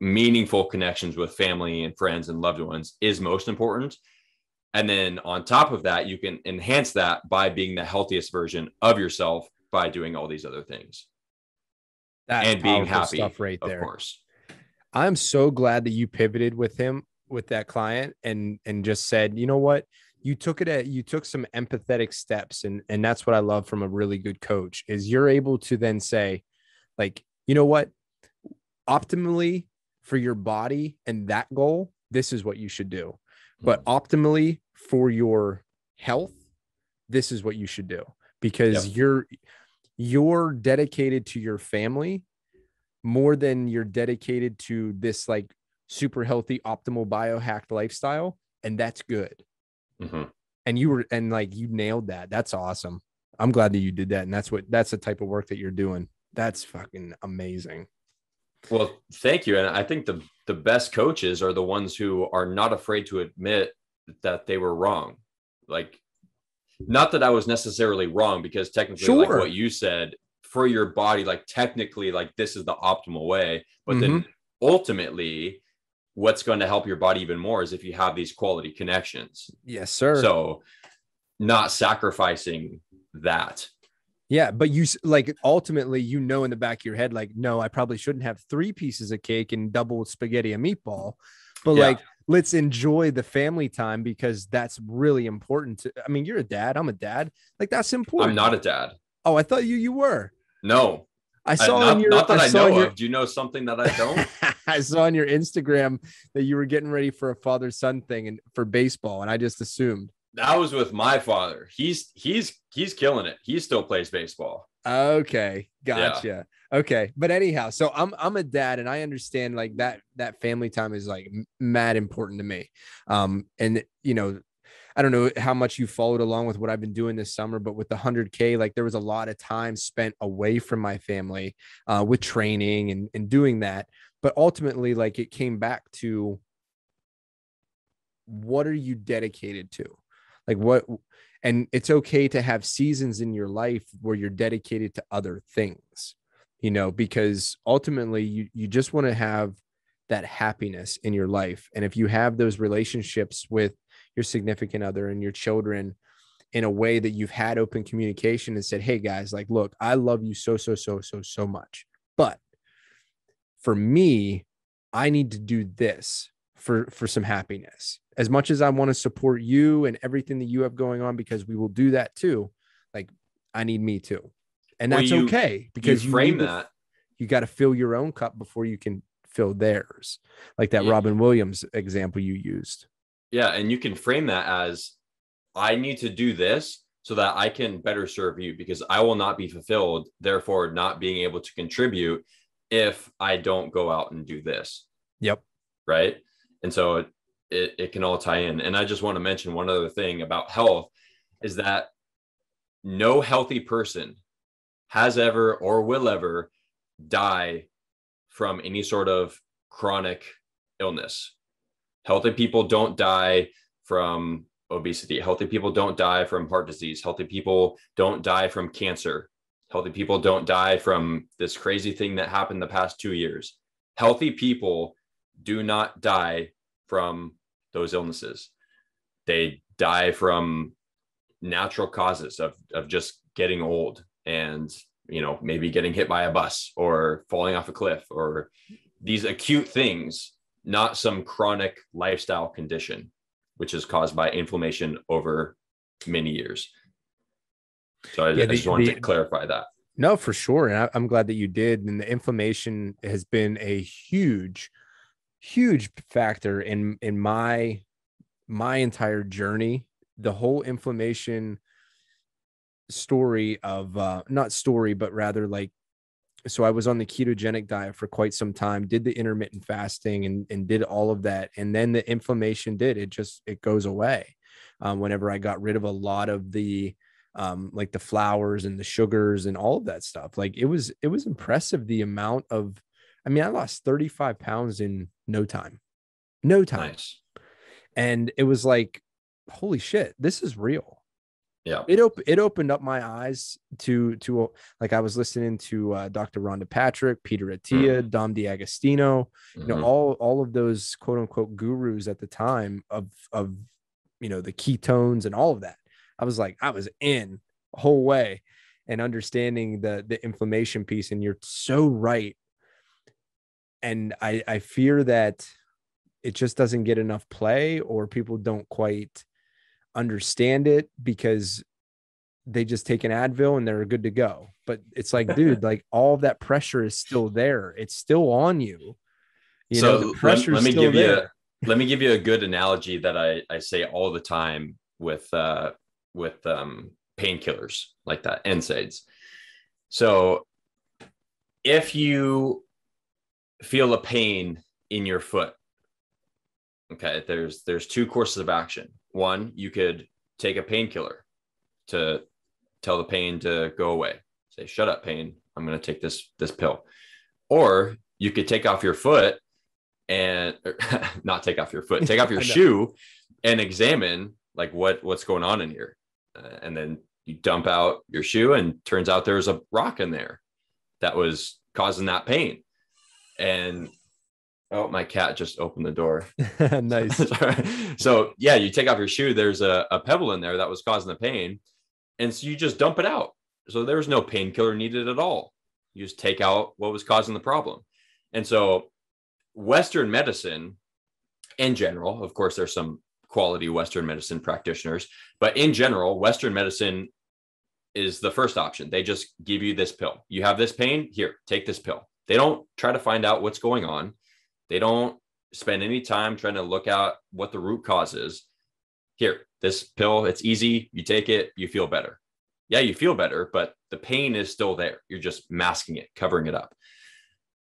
meaningful connections with family and friends and loved ones is most important. And then on top of that, you can enhance that by being the healthiest version of yourself by doing all these other things. That's and being happy, stuff right there. Of course. I'm so glad that you pivoted with him with that client and and just said, you know what, you took it at you took some empathetic steps, and and that's what I love from a really good coach is you're able to then say, like, you know what, optimally for your body and that goal, this is what you should do, but mm. optimally for your health, this is what you should do because Yep. you're you're dedicated to your family more than you're dedicated to this like super healthy optimal biohacked lifestyle and that's good Mhm. and you were and like you nailed that that's awesome i'm glad that you did that and that's what that's the type of work that you're doing that's fucking amazing Well, thank you. And I think the the best coaches are the ones who are not afraid to admit that they were wrong. Like, not that I was necessarily wrong, because technically, like what you said, for your body, like technically, like this is the optimal way. But then Mm-hmm. ultimately, what's going to help your body even more is if you have these quality connections. yes sir So, not sacrificing that. Yeah, but you like ultimately, you know, in the back of your head, like, no, I probably shouldn't have three pieces of cake and double spaghetti and meatball. But Yeah. like, let's enjoy the family time because that's really important. To, I mean, you're a dad. I'm a dad. Like, that's important. I'm not a dad. Oh, I thought you you were. No, I I- saw not, on your. not that I, on know your- of. Do you know something that I don't? I saw on your Instagram that you were getting ready for a father son thing and for baseball, and I just assumed. that was with my father. He's he's he's killing it. He still plays baseball. Okay, gotcha. Okay, but anyhow, so I'm I'm a dad, and I understand like that that family time is like mad important to me. Um, and you know, I don't know how much you followed along with what I've been doing this summer, but with the hundred K, like there was a lot of time spent away from my family, uh, with training and and doing that. But ultimately, like it came back to what are you dedicated to? Like what and it's okay to have seasons in your life where you're dedicated to other things you know because ultimately you you just want to have that happiness in your life. And if you have those relationships with your significant other and your children in a way that you've had open communication and said hey guys like look i love you so so so so so much but for me i need to do this for for some happiness. As much as i want to support you and everything that you have going on because we will do that too like i need me too and Well, that's you- okay because you you frame need to- that. you got to fill your own cup before you can fill theirs like that Yeah. robin williams example you used Yeah, and you can frame that as I need to do this so that I can better serve you because I will not be fulfilled, therefore not being able to contribute if I don't go out and do this. yep right? And so it, it, it can all tie in. And I just want to mention one other thing about health is that no healthy person has ever or will ever die from any sort of chronic illness. Healthy people don't die from obesity. Healthy people don't die from heart disease. Healthy people don't die from cancer. Healthy people don't die from this crazy thing that happened the past two years. Healthy people do not die from those illnesses. They die from natural causes of, of just getting old and you know maybe getting hit by a bus or falling off a cliff or these acute things not some chronic lifestyle condition which is caused by inflammation over many years so i, Yeah, I just the- wanted the- to clarify that No, for sure. And I, I'm glad that you did. And the inflammation has been a huge, huge factor in in my my entire journey. The whole inflammation story of uh not story, but rather like so I was on the ketogenic diet for quite some time, did the intermittent fasting and and did all of that. And then the inflammation did it just it goes away. Um, whenever I got rid of a lot of the um, like the flours and the sugars and all of that stuff. Like it was, it was impressive the amount of, I mean, I lost 35 pounds in no time, no time. nice And it was like, holy shit, this is real. Yeah It op- it opened up my eyes to to like I was listening to uh, Dr. Rhonda Patrick, Peter Attia, Dom D'Agostino, you know Mhm. all all of those quote unquote gurus at the time of of you know the ketones and all of that i was like i was in whole way and understanding the the inflammation piece and you're so right and i i fear that it just doesn't get enough play or people don't quite understand it because they just take an Advil and they're good to go. But it's like, dude, like all that pressure is still there. It's still on you. You so know, the pressure let, let me give there. you a, let me give you a good analogy that I, I say all the time with uh with um painkillers like that, NSAIDs. So if you feel a pain in your foot, okay, there's there's two courses of action. One, you could take a painkiller to tell the pain to go away. Say, shut up, pain. I'm going to take this this pill. Or you could take off your foot and not take off your foot, take off your shoe and examine like what what's going on in here. Uh, and then you dump out your shoe and turns out there's a rock in there that was causing that pain. And oh, my cat just opened the door. nice. so yeah, you take off your shoe, there's a, a pebble in there that was causing the pain and so you just dump it out. So there was no painkiller needed at all. You just take out what was causing the problem. And so Western medicine in general, of course, there's some quality Western medicine practitioners, but in general, Western medicine is the first option. They just give you this pill. You have this pain, here, take this pill. They don't try to find out what's going on. They don't spend any time trying to look at what the root cause is here, this pill, it's easy. You take it, you feel better. Yeah, you feel better, but the pain is still there. You're just masking it, covering it up.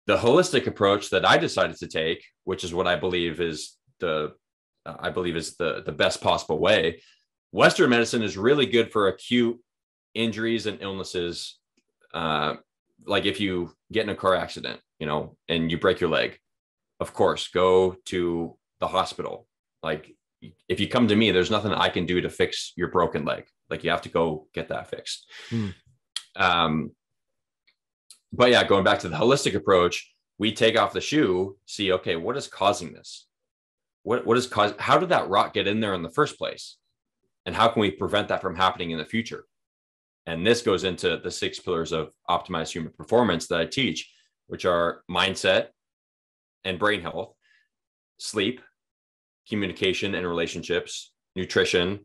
The holistic approach that I decided to take, which is what I believe is the uh, I believe is the the best possible way. Western medicine is really good for acute injuries and illnesses. Uh, like if you get in a car accident, you know, and you break your leg, of course, go to the hospital. Like if you come to me, there's nothing I can do to fix your broken leg. Like you have to go get that fixed. Mm. Um, but yeah, going back to the holistic approach, we take off the shoe, see, okay, what is causing this? What what is cause? How did that rot get in there in the first place? And how can we prevent that from happening in the future? And this goes into the six pillars of optimized human performance that I teach, which are mindset and brain health, sleep, communication and relationships, nutrition,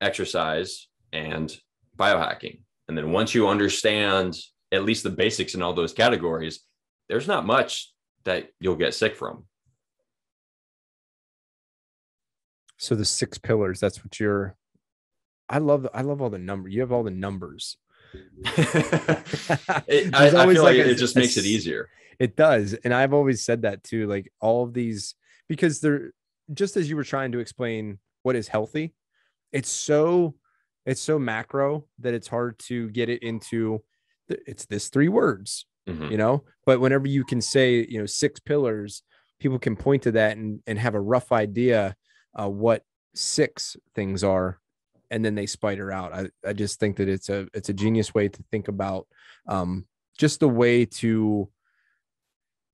exercise, and biohacking. And then once you understand at least the basics in all those categories, there's not much that you'll get sick from. So the six pillars, that's what you're I love I love all the numbers. You have all the numbers. It, I, I, feel like, like a, it just makes it easier. It does. And I've always said that too. Like all of these, because they're just as you were trying to explain what is healthy, it's so it's so macro that it's hard to get it into the, it's this three words, mm-hmm. you know. But whenever you can say, you know, six pillars, people can point to that and and have a rough idea uh, what six things are and then they spider out. I, I just think that it's a it's a genius way to think about um, just the way to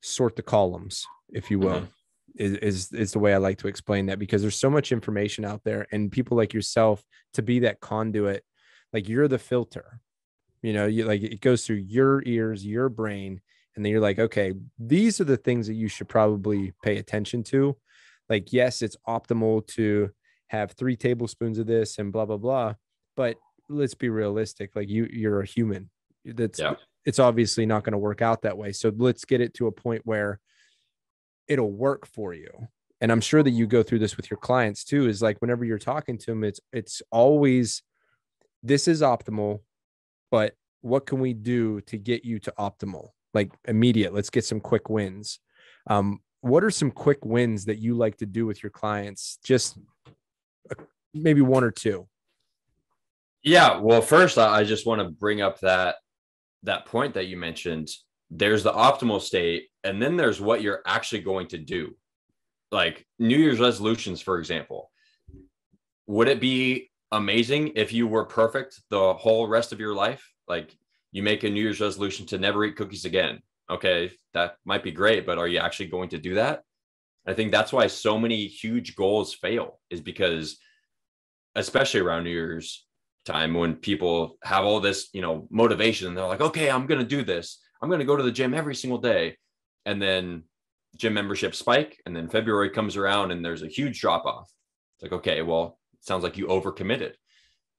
sort the columns, if you will. Mm-hmm is, is is the way I like to explain that because there's so much information out there and people like yourself to be that conduit like you're the filter you know you like it goes through your ears your brain and then you're like okay these are the things that you should probably pay attention to like yes it's optimal to have 3 tablespoons of this and blah blah blah. But let's be realistic like you you're a human. That's yeah. it's obviously not going to work out that way. So let's get it to a point where it'll work for you. And i'm sure that you go through this with your clients too is like whenever you're talking to them it's it's always this is optimal but what can we do to get you to optimal? Like immediate let's get some quick wins. Um, what are some quick wins that you like to do with your clients? Just maybe one or two. Yeah well first i just want to bring up that that point that you mentioned. There's the optimal state and then there's what you're actually going to do. Like new year's resolutions for example. Would it be amazing if you were perfect the whole rest of your life? Like you make a new year's resolution to never eat cookies again. Okay that might be great but are you actually going to do that i think that's why so many huge goals fail is because especially around new year's time when people have all this you know motivation they're like okay i'm going to do this I'm going to go to the gym every single day. And then gym membership spike, and then February comes around and there's a huge drop off. It's like, okay, well, it sounds like you overcommitted.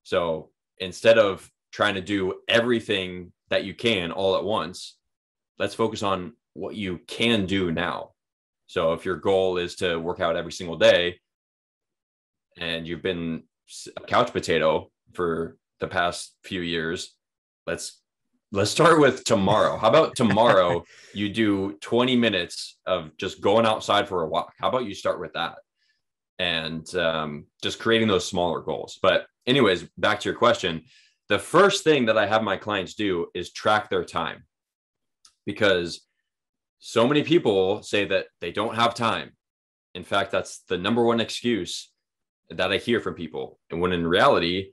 So instead of trying to do everything that you can all at once, let's focus on what you can do now. So if your goal is to work out every single day and you've been a couch potato for the past few years, let's let's start with tomorrow. How about tomorrow you do 20 minutes of just going outside for a walk? How about you start with that? And um, just creating those smaller goals. But, anyways, back to your question. The first thing that I have my clients do is track their time because so many people say that they don't have time. In fact, that's the number one excuse that I hear from people. And when in reality,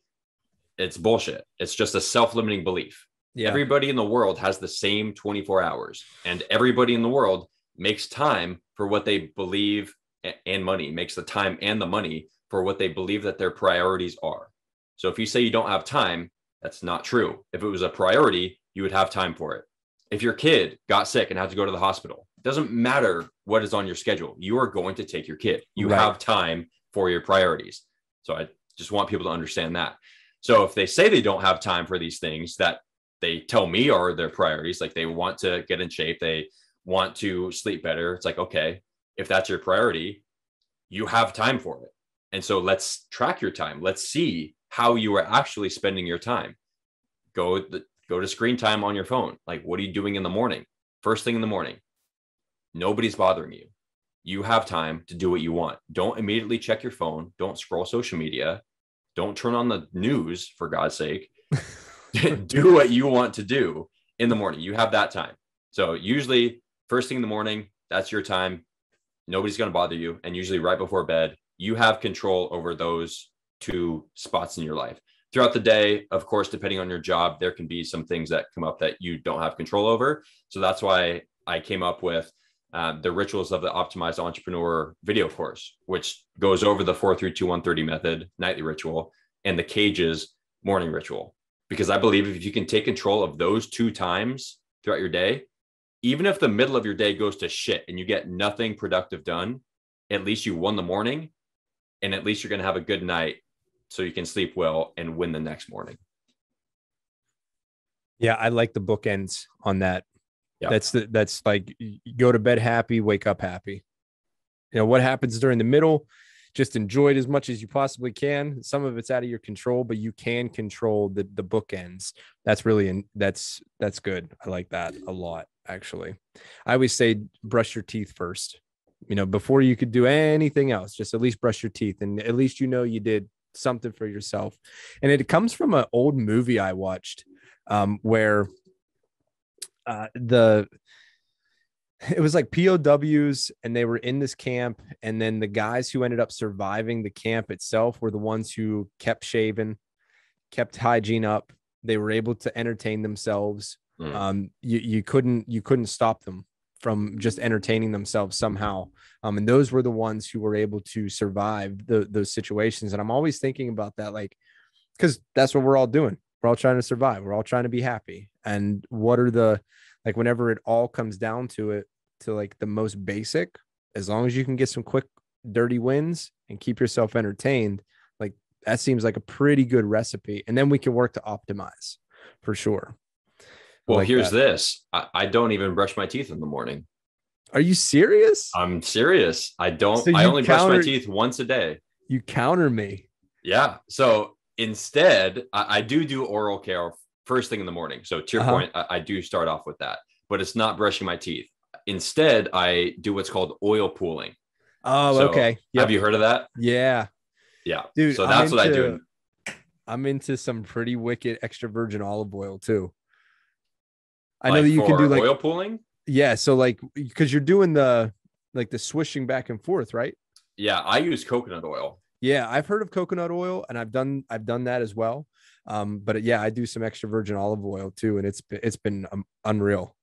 it's bullshit. It's just a self limiting belief. Yeah. Everybody in the world has the same 24 hours, and everybody in the world makes time for what they believe and money, makes the time and the money for what they believe that their priorities are. So if you say you don't have time, that's not true. If it was a priority, you would have time for it. If your kid got sick and had to go to the hospital, it doesn't matter what is on your schedule. You are going to take your kid. You right. have time for your priorities. So I just want people to understand that. So if they say they don't have time for these things that they tell me are their priorities, like they want to get in shape, they want to sleep better, it's like, okay, if that's your priority, you have time for it. And so let's track your time. Let's see how you are actually spending your time. Go the, go to screen time on your phone. Like what are you doing in the morning? First thing in the morning. Nobody's bothering you. You have time to do what you want. Don't immediately check your phone. Don't scroll social media. Don't turn on the news for God's sake. do what you want to do in the morning. You have that time. So usually first thing in the morning, that's your time. Nobody's going to bother you. And usually right before bed, you have control over those two spots in your life. Throughout the day, of course, depending on your job, there can be some things that come up that you don't have control over. So that's why I came up with uh, the rituals of the optimized entrepreneur video course, which goes over the 432 method nightly ritual and the cages morning ritual because I believe if you can take control of those two times throughout your day, even if the middle of your day goes to shit and you get nothing productive done, at least you won the morning and at least you're going to have a good night so you can sleep well and win the next morning. Yeah, I like the bookends on that. Yeah. That's the that's like go to bed happy, wake up happy. You know what happens during the middle just enjoy it as much as you possibly can. Some of it's out of your control, but you can control the the bookends. That's really and that's that's good. I like that a lot actually. I always say brush your teeth first. You know, before you could do anything else, just at least brush your teeth and at least you know you did something for yourself. And it comes from an old movie I watched um, where uh, the it was like POWs and they were in this camp. And then the guys who ended up surviving the camp itself were the ones who kept shaving, kept hygiene up. They were able to entertain themselves. Mm. Um, you, you couldn't, you couldn't stop them from just entertaining themselves somehow. Um, and those were the ones who were able to survive the, those situations. And I'm always thinking about that, like, because that's what we're all doing. We're all trying to survive. We're all trying to be happy. And what are the, like whenever it all comes down to it to like the most basic as long as you can get some quick dirty wins and keep yourself entertained like that seems like a pretty good recipe and then we can work to optimize for sure well like here's that. this I, I, don't even brush my teeth in the morning are you serious i'm serious i don't so i only counter, brush my teeth once a day you counter me yeah so instead I, I do do oral care first thing in the morning. So to your uh-huh. point, I, I do start off with that, but it's not brushing my teeth. Instead, I do what's called oil pulling. Oh, so, okay. Yep. Have you heard of that? Yeah. Yeah. Dude, so that's into, what I do. I'm into some pretty wicked extra virgin olive oil too. I like know that you can do like oil pulling. Yeah. So like because you're doing the like the swishing back and forth, right? Yeah, I use coconut oil. Yeah, I've heard of coconut oil and I've done I've done that as well. Um, but yeah, I do some extra virgin olive oil too, and it's it's been um, unreal.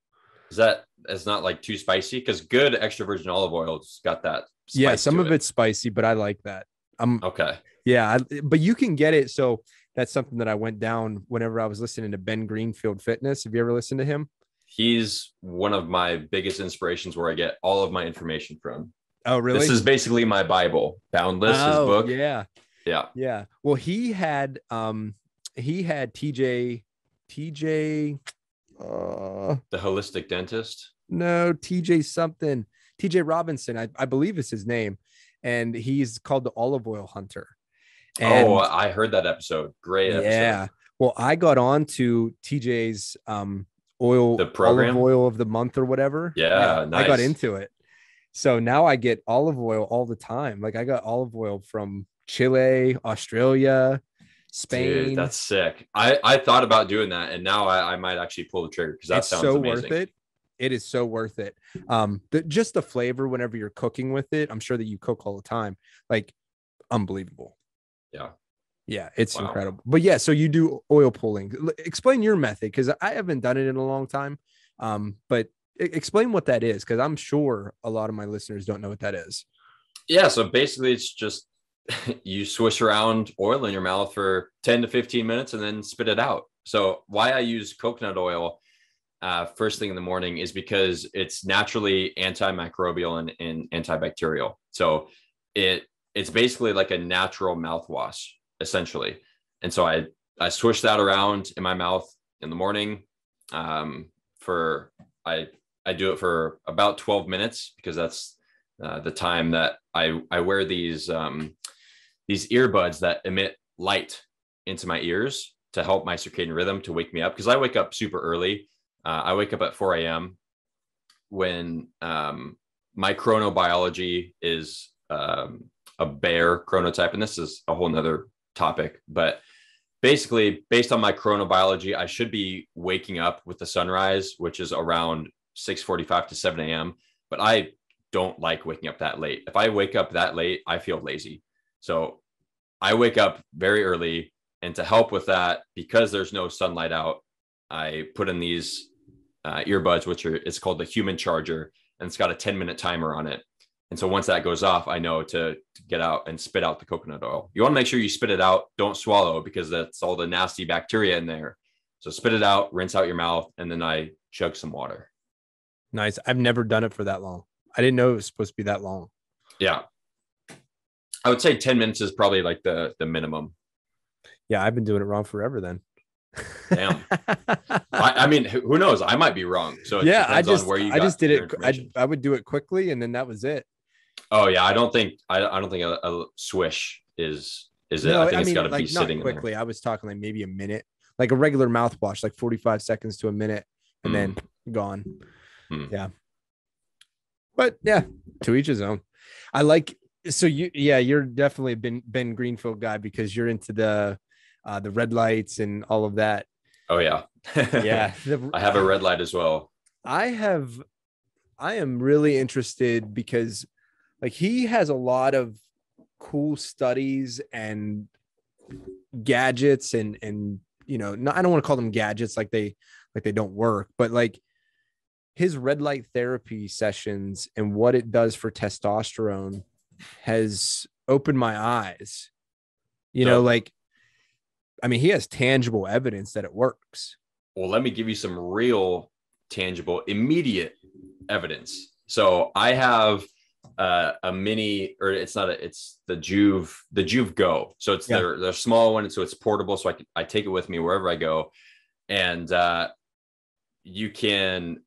Is that it's not like too spicy? Because good extra virgin olive oil's got that. Yeah, some of it. it's spicy, but I like that. I'm okay. Yeah, I, but you can get it. So that's something that I went down whenever I was listening to Ben Greenfield Fitness. Have you ever listened to him? He's one of my biggest inspirations where I get all of my information from. Oh, really? This is basically my Bible. Boundless, his Oh, book. Yeah. Yeah. Yeah. Well, he had um he had TJ TJ uh The holistic dentist. no TJ something TJ Robinson I, I believe is his name and he's called the olive oil hunter. And oh, I heard that episode. Great episode. yeah. Well, I got on to TJ's um oil The program? olive oil of the month or whatever. Yeah, I got into it. So now I get olive oil all the time. Like I got olive oil from Chile, Australia, Spain. Dude, that's sick. I, I thought about doing that and now I, I might actually pull the trigger because that it's sounds so amazing. worth it. It is so worth it. Um, the, just the flavor whenever you're cooking with it. I'm sure that you cook all the time. Like unbelievable. Yeah. Yeah, it's Wow. incredible. But yeah, so you do oil pulling. Explain your method because I haven't done it in a long time. Um, but explain what that is because I'm sure a lot of my listeners don't know what that is. Yeah. So basically, it's just you swish around oil in your mouth for 10 to 15 minutes and then spit it out. So, why I use coconut oil uh, first thing in the morning is because it's naturally antimicrobial and, and antibacterial. So, it it's basically like a natural mouthwash, essentially. And so, I, I swish that around in my mouth in the morning um, for, I, I do it for about 12 minutes because that's uh, the time that I I wear these um, these earbuds that emit light into my ears to help my circadian rhythm to wake me up because I wake up super early. Uh, I wake up at 4 a.m. when um, my chronobiology is um, a bear chronotype, and this is a whole nother topic, but basically based on my chronobiology, I should be waking up with the sunrise, which is around 6:45 to 7 a.m. But I don't like waking up that late. If I wake up that late, I feel lazy. So I wake up very early. And to help with that, because there's no sunlight out, I put in these uh, earbuds, which are it's called the human charger, and it's got a 10 minute timer on it. And so once that goes off, I know to, to get out and spit out the coconut oil. You want to make sure you spit it out, don't swallow because that's all the nasty bacteria in there. So spit it out, rinse out your mouth, and then I chug some water. Nice. I've never done it for that long. I didn't know it was supposed to be that long. Yeah. I would say 10 minutes is probably like the the minimum. Yeah, I've been doing it wrong forever then. Damn. I, I mean, who knows? I might be wrong. So it yeah, I just where you I just did it. I. I would do it quickly and then that was it. Oh yeah, I don't think I, I don't think a, a swish is is it. I think it's got to like be not sitting in there. quickly. I was talking like maybe a minute, like a regular mouthwash, like 45 seconds to a minute and then gone. Mm. Yeah. But yeah, to each his own. I like so you yeah, you're definitely a Ben Ben Greenfield guy because you're into the uh the red lights and all of that. Oh yeah. Yeah. the- I have a red light as well. I have I am really interested because like he has a lot of cool studies and gadgets and and you know not, I don't want to call them gadgets like they like they don't work but like his red light therapy sessions and what it does for testosterone has opened my eyes. You know like I mean he has tangible evidence that it works. Well, let me give you some real, tangible, immediate evidence. So I have uh, a mini, or it's not a, it's the Joovv, the Joovv Go. So it's Yeah. their their small one, so it's portable. So I can, I take it with me wherever I go, and uh, you can.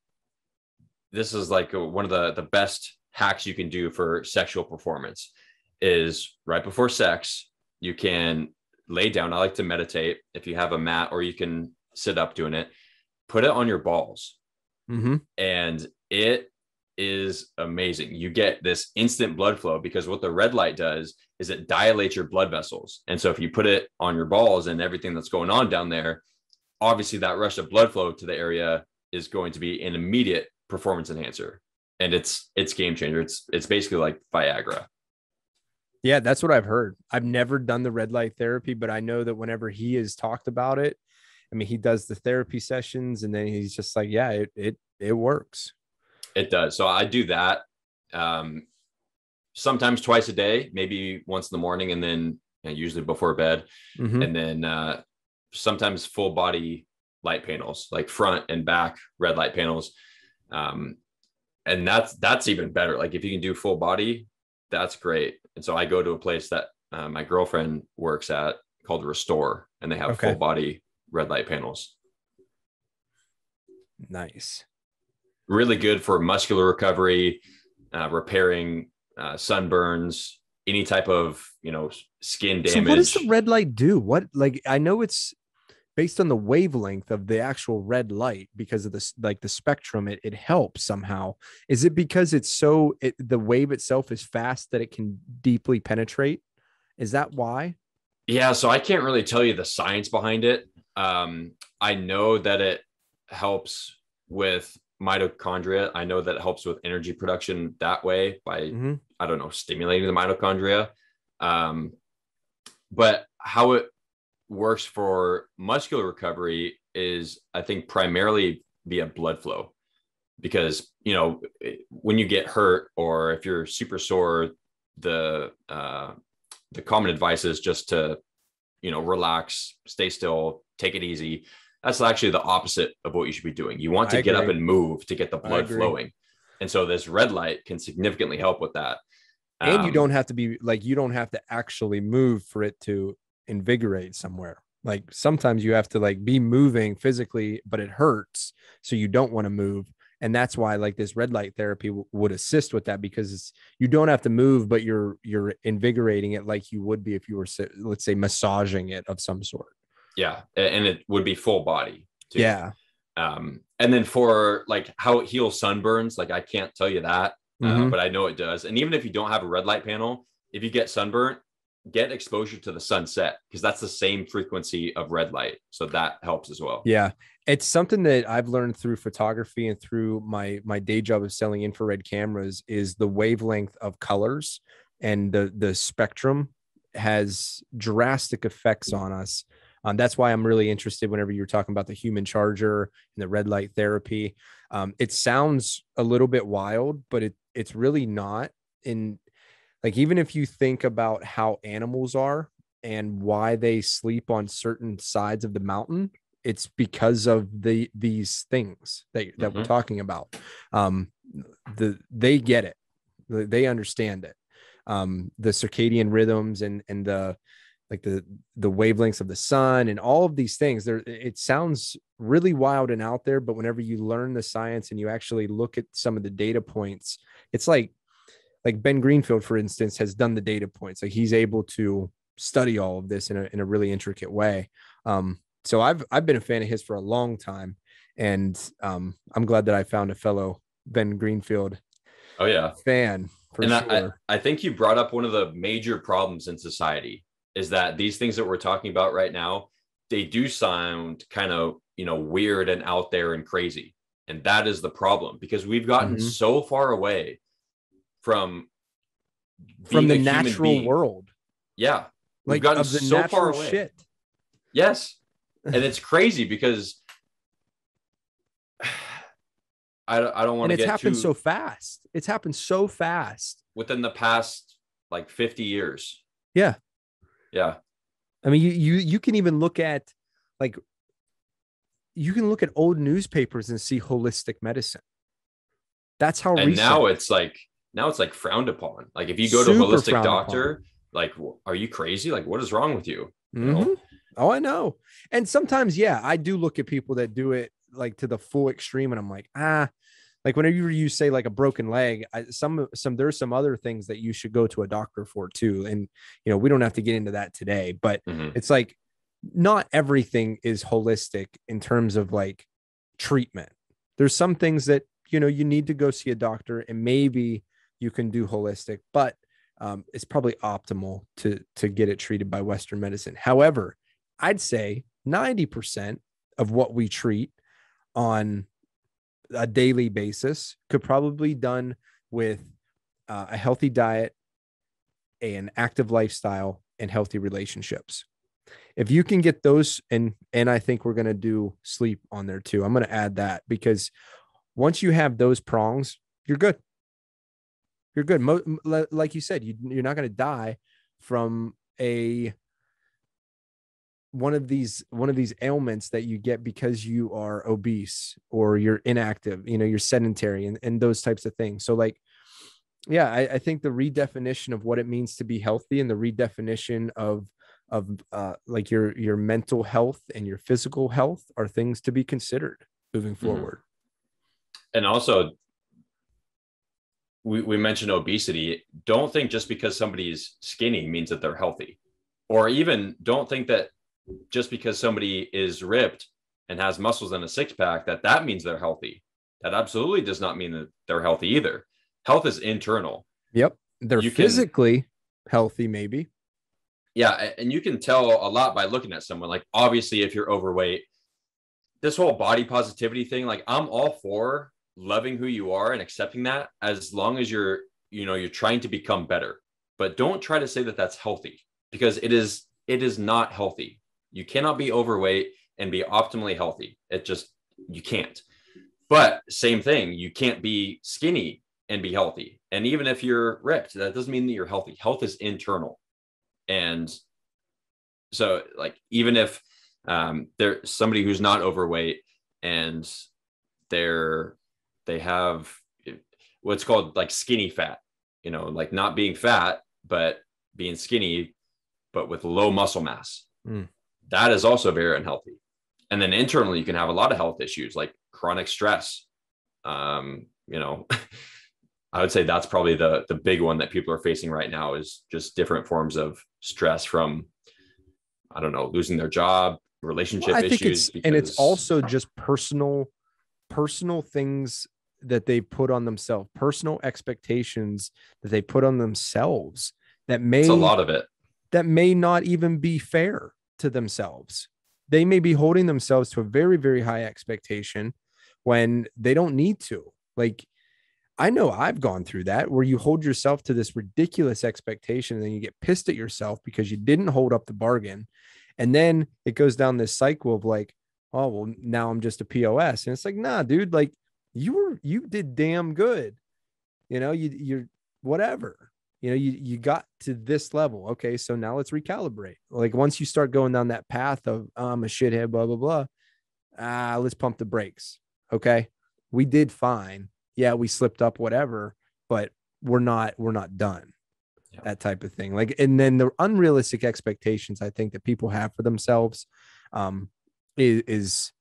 This is like one of the the best hacks you can do for sexual performance. Is right before sex, you can lay down. I like to meditate. If you have a mat, or you can sit up doing it, put it on your balls mm-hmm. and it is amazing. You get this instant blood flow because what the red light does is it dilates your blood vessels. And so if you put it on your balls and everything that's going on down there, obviously that rush of blood flow to the area is going to be an immediate performance enhancer. And it's it's game changer. It's it's basically like Viagra. Yeah, that's what I've heard. I've never done the red light therapy, but I know that whenever he has talked about it, I mean, he does the therapy sessions and then he's just like, yeah, it it it works. It does. So I do that um, sometimes twice a day, maybe once in the morning, and then usually before bed, Mhm. and then uh, sometimes full body light panels, like front and back red light panels. Um, and that's that's even better. Like if you can do full body, that's great. And so I go to a place that uh, my girlfriend works at called Restore, and they have Okay. full body red light panels. Nice. Really good for muscular recovery, uh, repairing uh, sunburns, any type of you know skin damage. So what does the red light do? What like I know it's based on the wavelength of the actual red light because of this like the spectrum it, it helps somehow is it because it's so it, the wave itself is fast that it can deeply penetrate is that why Yeah, so I can't really tell you the science behind it. Um, I know that it helps with mitochondria. I know that helps with energy production that way by Mhm. I don't know stimulating the mitochondria. Um, but how it works for muscular recovery is, I think, primarily via blood flow, because you know when you get hurt or if you're super sore, the uh, the common advice is just to you know relax stay still take it easy that's actually the opposite of what you should be doing. You want I to get up and move to get the blood flowing. And so this red light can significantly help with that. And you Um, don't have to be like you don't have to actually move for it to invigorate somewhere. Like sometimes you have to like be moving physically but it hurts so you don't want to move. And that's why like this red light therapy w- would assist with that because it's you don't have to move but you're you're invigorating it like you would be if you were let's say massaging it of some sort yeah and it would be full body too. yeah um and then for like how it heals sunburns like i can't tell you that uh, Mhm. but i know it does and even if you don't have a red light panel if you get sunburnt get exposure to the sunset because that's the same frequency of red light so that helps as well Yeah, it's something that I've learned through photography and through my my day job of selling infrared cameras is the wavelength of colors and the the spectrum has drastic effects on us. Um, that's why I'm really interested whenever you're talking about the human charger and the red light therapy. Um, it sounds a little bit wild, but it it's really not. In like even if you think about how animals are and why they sleep on certain sides of the mountain it's because of the these things that, that we're Mhm. talking about um the they get it They- they understand it um the circadian rhythms and and the like the the wavelengths of the sun and all of these things there it sounds really wild and out there but whenever you learn the science and you actually look at some of the data points it's like like ben greenfield for instance has done the data points. Like he's able to study all of this in a, in a really intricate way. Um so i've i've been a fan of his for a long time and um i'm glad that i found a fellow ben greenfield oh yeah. fan for and sure I, I think you brought up one of the major problems in society is that these things that we're talking about right now they do sound kind of you know weird and out there and crazy. And that is the problem because we've gotten Mhm. so far away from from the natural being. world. Yeah. We've gotten of the so natural far away. shit. Yes. And it's crazy because I, don't- I don't want and to it's happened too so fast. It's happened so fast. Within the past like 50 years. Yeah. Yeah I mean, you you you can even look at like you can look at old newspapers and see holistic medicine. That's how and now it's like now it's like frowned upon like if you go to a holistic doctor like are you crazy like what is wrong with you you know? Mhm. Oh, I know. And sometimes, yeah, I do look at people that do it like to the full extreme, and I'm like, ah, like whenever you say like a broken leg, I, some some there's some other things that you should go to a doctor for too. And you know, we don't have to get into that today, but Mhm. it's like not everything is holistic in terms of like treatment. There's some things that you know you need to go see a doctor, and maybe you can do holistic, but um, it's probably optimal to to get it treated by Western medicine. However, I'd say 90% of what we treat on a daily basis could probably done with uh, a healthy diet, an active lifestyle, and healthy relationships. If you can get those, and and I think we're gonna do sleep on there too. I'm gonna add that because once you have those prongs, you're good. You're good. Mo- like you said, you, you're not gonna die from a one of these one of these ailments that you get because you are obese or you're inactive you know you're sedentary and, and those types of things. So like yeah I, I think the redefinition of what it means to be healthy and the redefinition of of uh, like your your mental health and your physical health are things to be considered moving Mm-hmm. forward. And also we, we mentioned obesity. Don't think just because somebody's skinny means that they're healthy or even don't think that just because somebody is ripped and has muscles and a six pack that that means they're healthy. That absolutely does not mean that they're healthy either. Health is internal. Yep. They're You can- physically healthy maybe. Yeah and you can tell a lot by looking at someone. Like obviously if you're overweight this whole body positivity thing like i'm all for loving who you are and accepting that as long as you're you know you're trying to become better. But don't try to say that that's healthy because it is it is not healthy you cannot be overweight and be optimally healthy. It just you can't. But same thing you can't be skinny and be healthy. And even if you're ripped that doesn't mean that you're healthy. Health is internal. And so like even if um there's somebody who's not overweight and they're they have what's called like skinny fat you know like not being fat but being skinny but with low muscle mass. Mm. That is also very unhealthy. And then internally you can have a lot of health issues like chronic stress. Um you know i would say that's probably the the big one that people are facing right now is just different forms of stress from i don't know losing their job relationship Well, I think issues it's and it's also just personal personal things that they put on themselves, personal expectations that they put on themselves that may it's a lot of it. that may not even be fair to themselves. They may be holding themselves to a very, very high expectation when they don't need to. Like, I know I've gone through that where you hold yourself to this ridiculous expectation and then you get pissed at yourself because you didn't hold up the bargain. And then it goes down this cycle of like, oh, well, now I'm just a POS. And it's like, nah, dude, like you were, you did damn good. You know, you, you're whatever you know you you got to this level. Okay so now let's recalibrate. Like once you start going down that path of "Oh, i'm a shithead blah blah blah ah let's pump the brakes. Okay? We did fine. Yeah we slipped up whatever but we're not we're not done. Yeah. that type of thing. Like and then the unrealistic expectations i think that people have for themselves um is is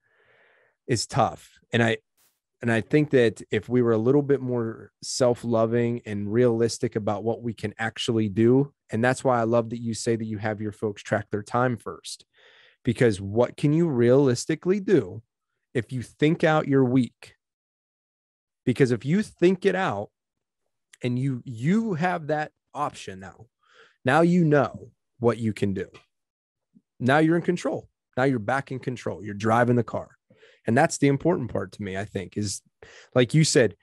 is tough. And i and I think that if we were a little bit more self loving and realistic about what we can actually do, and that's why I love that you say that you have your folks track their time first, because what can you realistically do if you think out your week? Because if you think it out and you you have that option now, now you know what you can do. Now you're in control. Now you're back in control. You're driving the car and that's the important part to me i think is like you said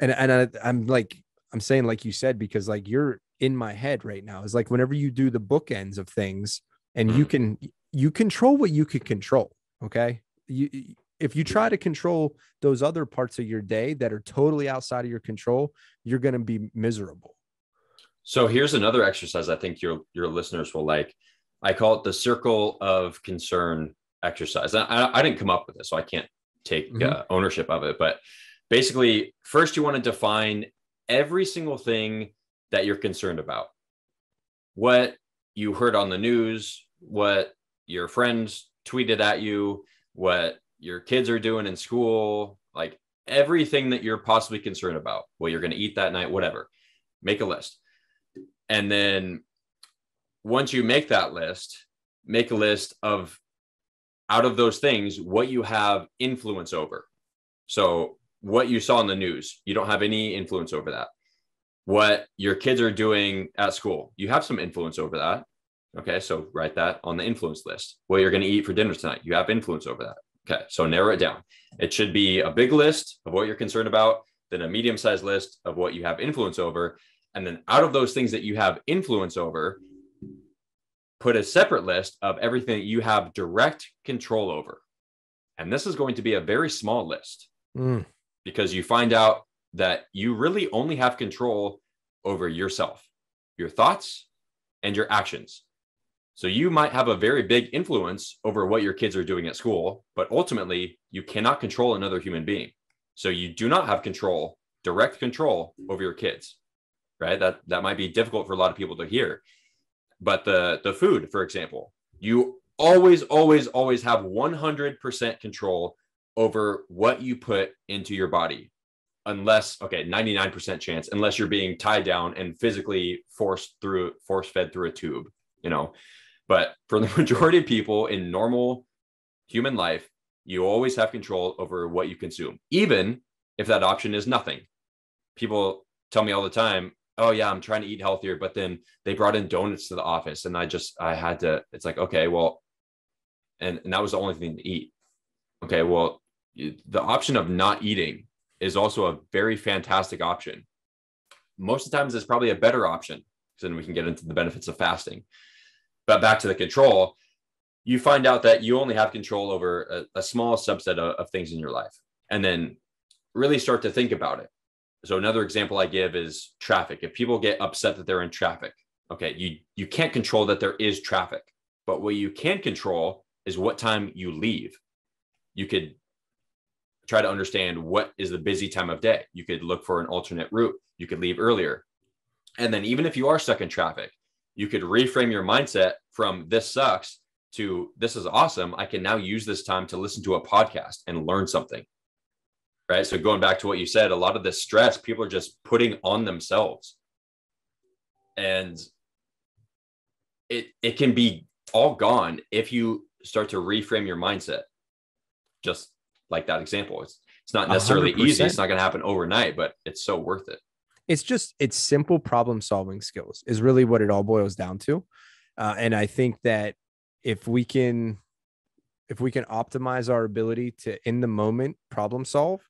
and and I, i'm like i'm saying like you said because like you're in my head right now is like whenever you do the bookends of things and you mm-hmm. can you control what you can control okay? You if you try to control those other parts of your day that are totally outside of your control you're going to be miserable. So here's another exercise I think your your listeners will like. I call it the circle of concern exercise. I, I, didn't come up with this, so I can't take Mhm. uh, ownership of it. But basically, first you want to define every single thing that you're concerned about. What you heard on the news, what your friends tweeted at you, what your kids are doing in school, like everything that you're possibly concerned about, what you're going to eat that night, whatever. Make a list. And then once you make that list, make a list of out of those things what you have influence over. So, what you saw in the news, you don't have any influence over that. What your kids are doing at school, you have some influence over that. Okay, so write that on the influence list. What you're going to eat for dinner tonight, you have influence over that. Okay, so narrow it down. It should be a big list of what you're concerned about, then a medium sized list of what you have influence over. And then out of those things that you have influence over, put a separate list of everything that you have direct control over. And this is going to be a very small list Mm, because you find out that you really only have control over yourself, your thoughts, and your actions. So you might have a very big influence over what your kids are doing at school, but ultimately you cannot control another human being. So you do not have control, direct control over your kids. Right? That that might be difficult for a lot of people to hear. But the the food, for example, you always always always have 100% control over what you put into your body. Unless okay 99% chance unless you're being tied down and physically forced through force fed through a tube you know. But for the majority of people in normal human life you always have control over what you consume even if that option is nothing. People tell me all the time oh yeah i'm trying to eat healthier but then they brought in donuts to the office and i just i had to it's like okay well and, and that was the only thing to eat okay well the option of not eating is also a very fantastic option. Most of the times, it's probably a better option then we can get into the benefits of fasting. But back to the control, you find out that you only have control over a, a small subset of, of things in your life, and then really start to think about it. So another example I give is traffic. If people get upset that they're in traffic, okay, you you can't control that there is traffic, but what you can control is what time you leave. You could try to understand what is the busy time of day. You could look for an alternate route. You could leave earlier. And then even if you are stuck in traffic, you could reframe your mindset from this sucks to this is awesome. I can now use this time to listen to a podcast and learn something. Right. So going back to what you said, a lot of this stress people are just putting on themselves. And it it can be all gone if you start to reframe your mindset. Just like that example. It's it's not necessarily 100%. easy. It's not going to happen overnight, but it's so worth it. It's just it's simple problem solving skills is really what it all boils down to, uh, and I think that if we can if we can optimize our ability to in the moment problem solve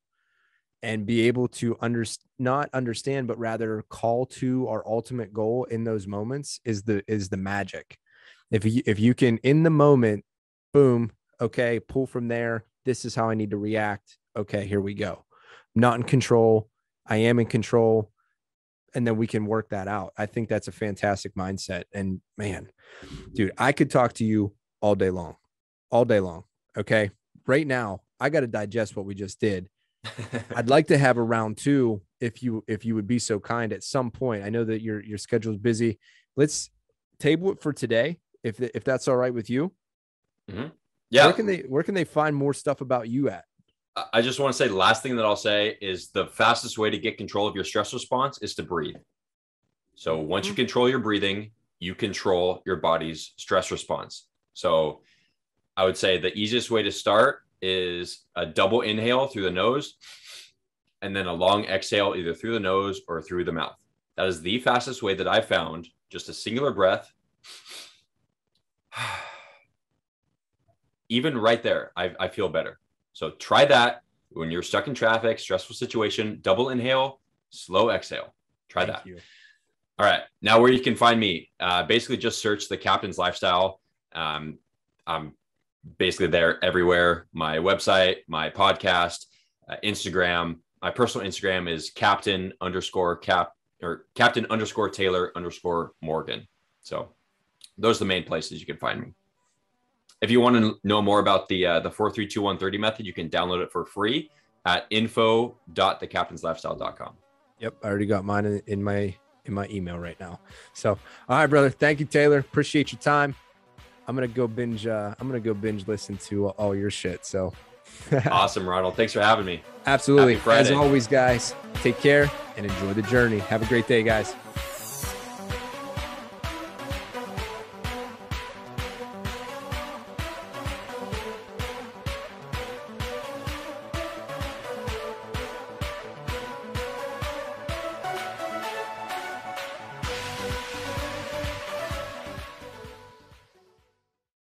and be able to under, not understand but rather call to our ultimate goal in those moments is the is the magic if you if you can in the moment boom okay pull from there this is how I need to react. Okay, here we go. Not in control. I am in control. And then we can work that out. I think that's a fantastic mindset. And man, dude, I could talk to you all day long, all day long. Okay. Right now, I got to digest what we just did. I'd like to have a round two if you if you would be so kind at some point. I know that your your schedule is busy. Let's table it for today if if that's all right with you. Mm-hmm. Yeah. Where can they where can they find more stuff about you at? I just want to say the last thing that I'll say is the fastest way to get control of your stress response is to breathe. So once you mm-hmm. control your breathing, you control your body's stress response. So I would say the easiest way to start is a double inhale through the nose and then a long exhale either through the nose or through the mouth. That is the fastest way that I found, just a singular breath even right there, I, I feel better. So try that when you're stuck in traffic, stressful situation, double inhale, slow exhale. Try Thank that. You. All right. Now, where you can find me, uh, basically just search the captain's lifestyle. Um, I'm basically there everywhere. My website, my podcast, uh, Instagram. My personal Instagram is captain underscore cap or captain underscore Taylor underscore Morgan. So those are the main places you can find me if you want to know more about the uh, the 432130 method, you can download it for free at info.thecaptainslifestyle.com. Yep, I already got mine in, in my in my email right now. So, all right, brother. Thank you, Taylor. Appreciate your time. I'm gonna go binge. Uh, I'm gonna go binge listen to all your shit. So, awesome, Ronald. Thanks for having me. Absolutely. As always, guys, take care and enjoy the journey. Have a great day, guys.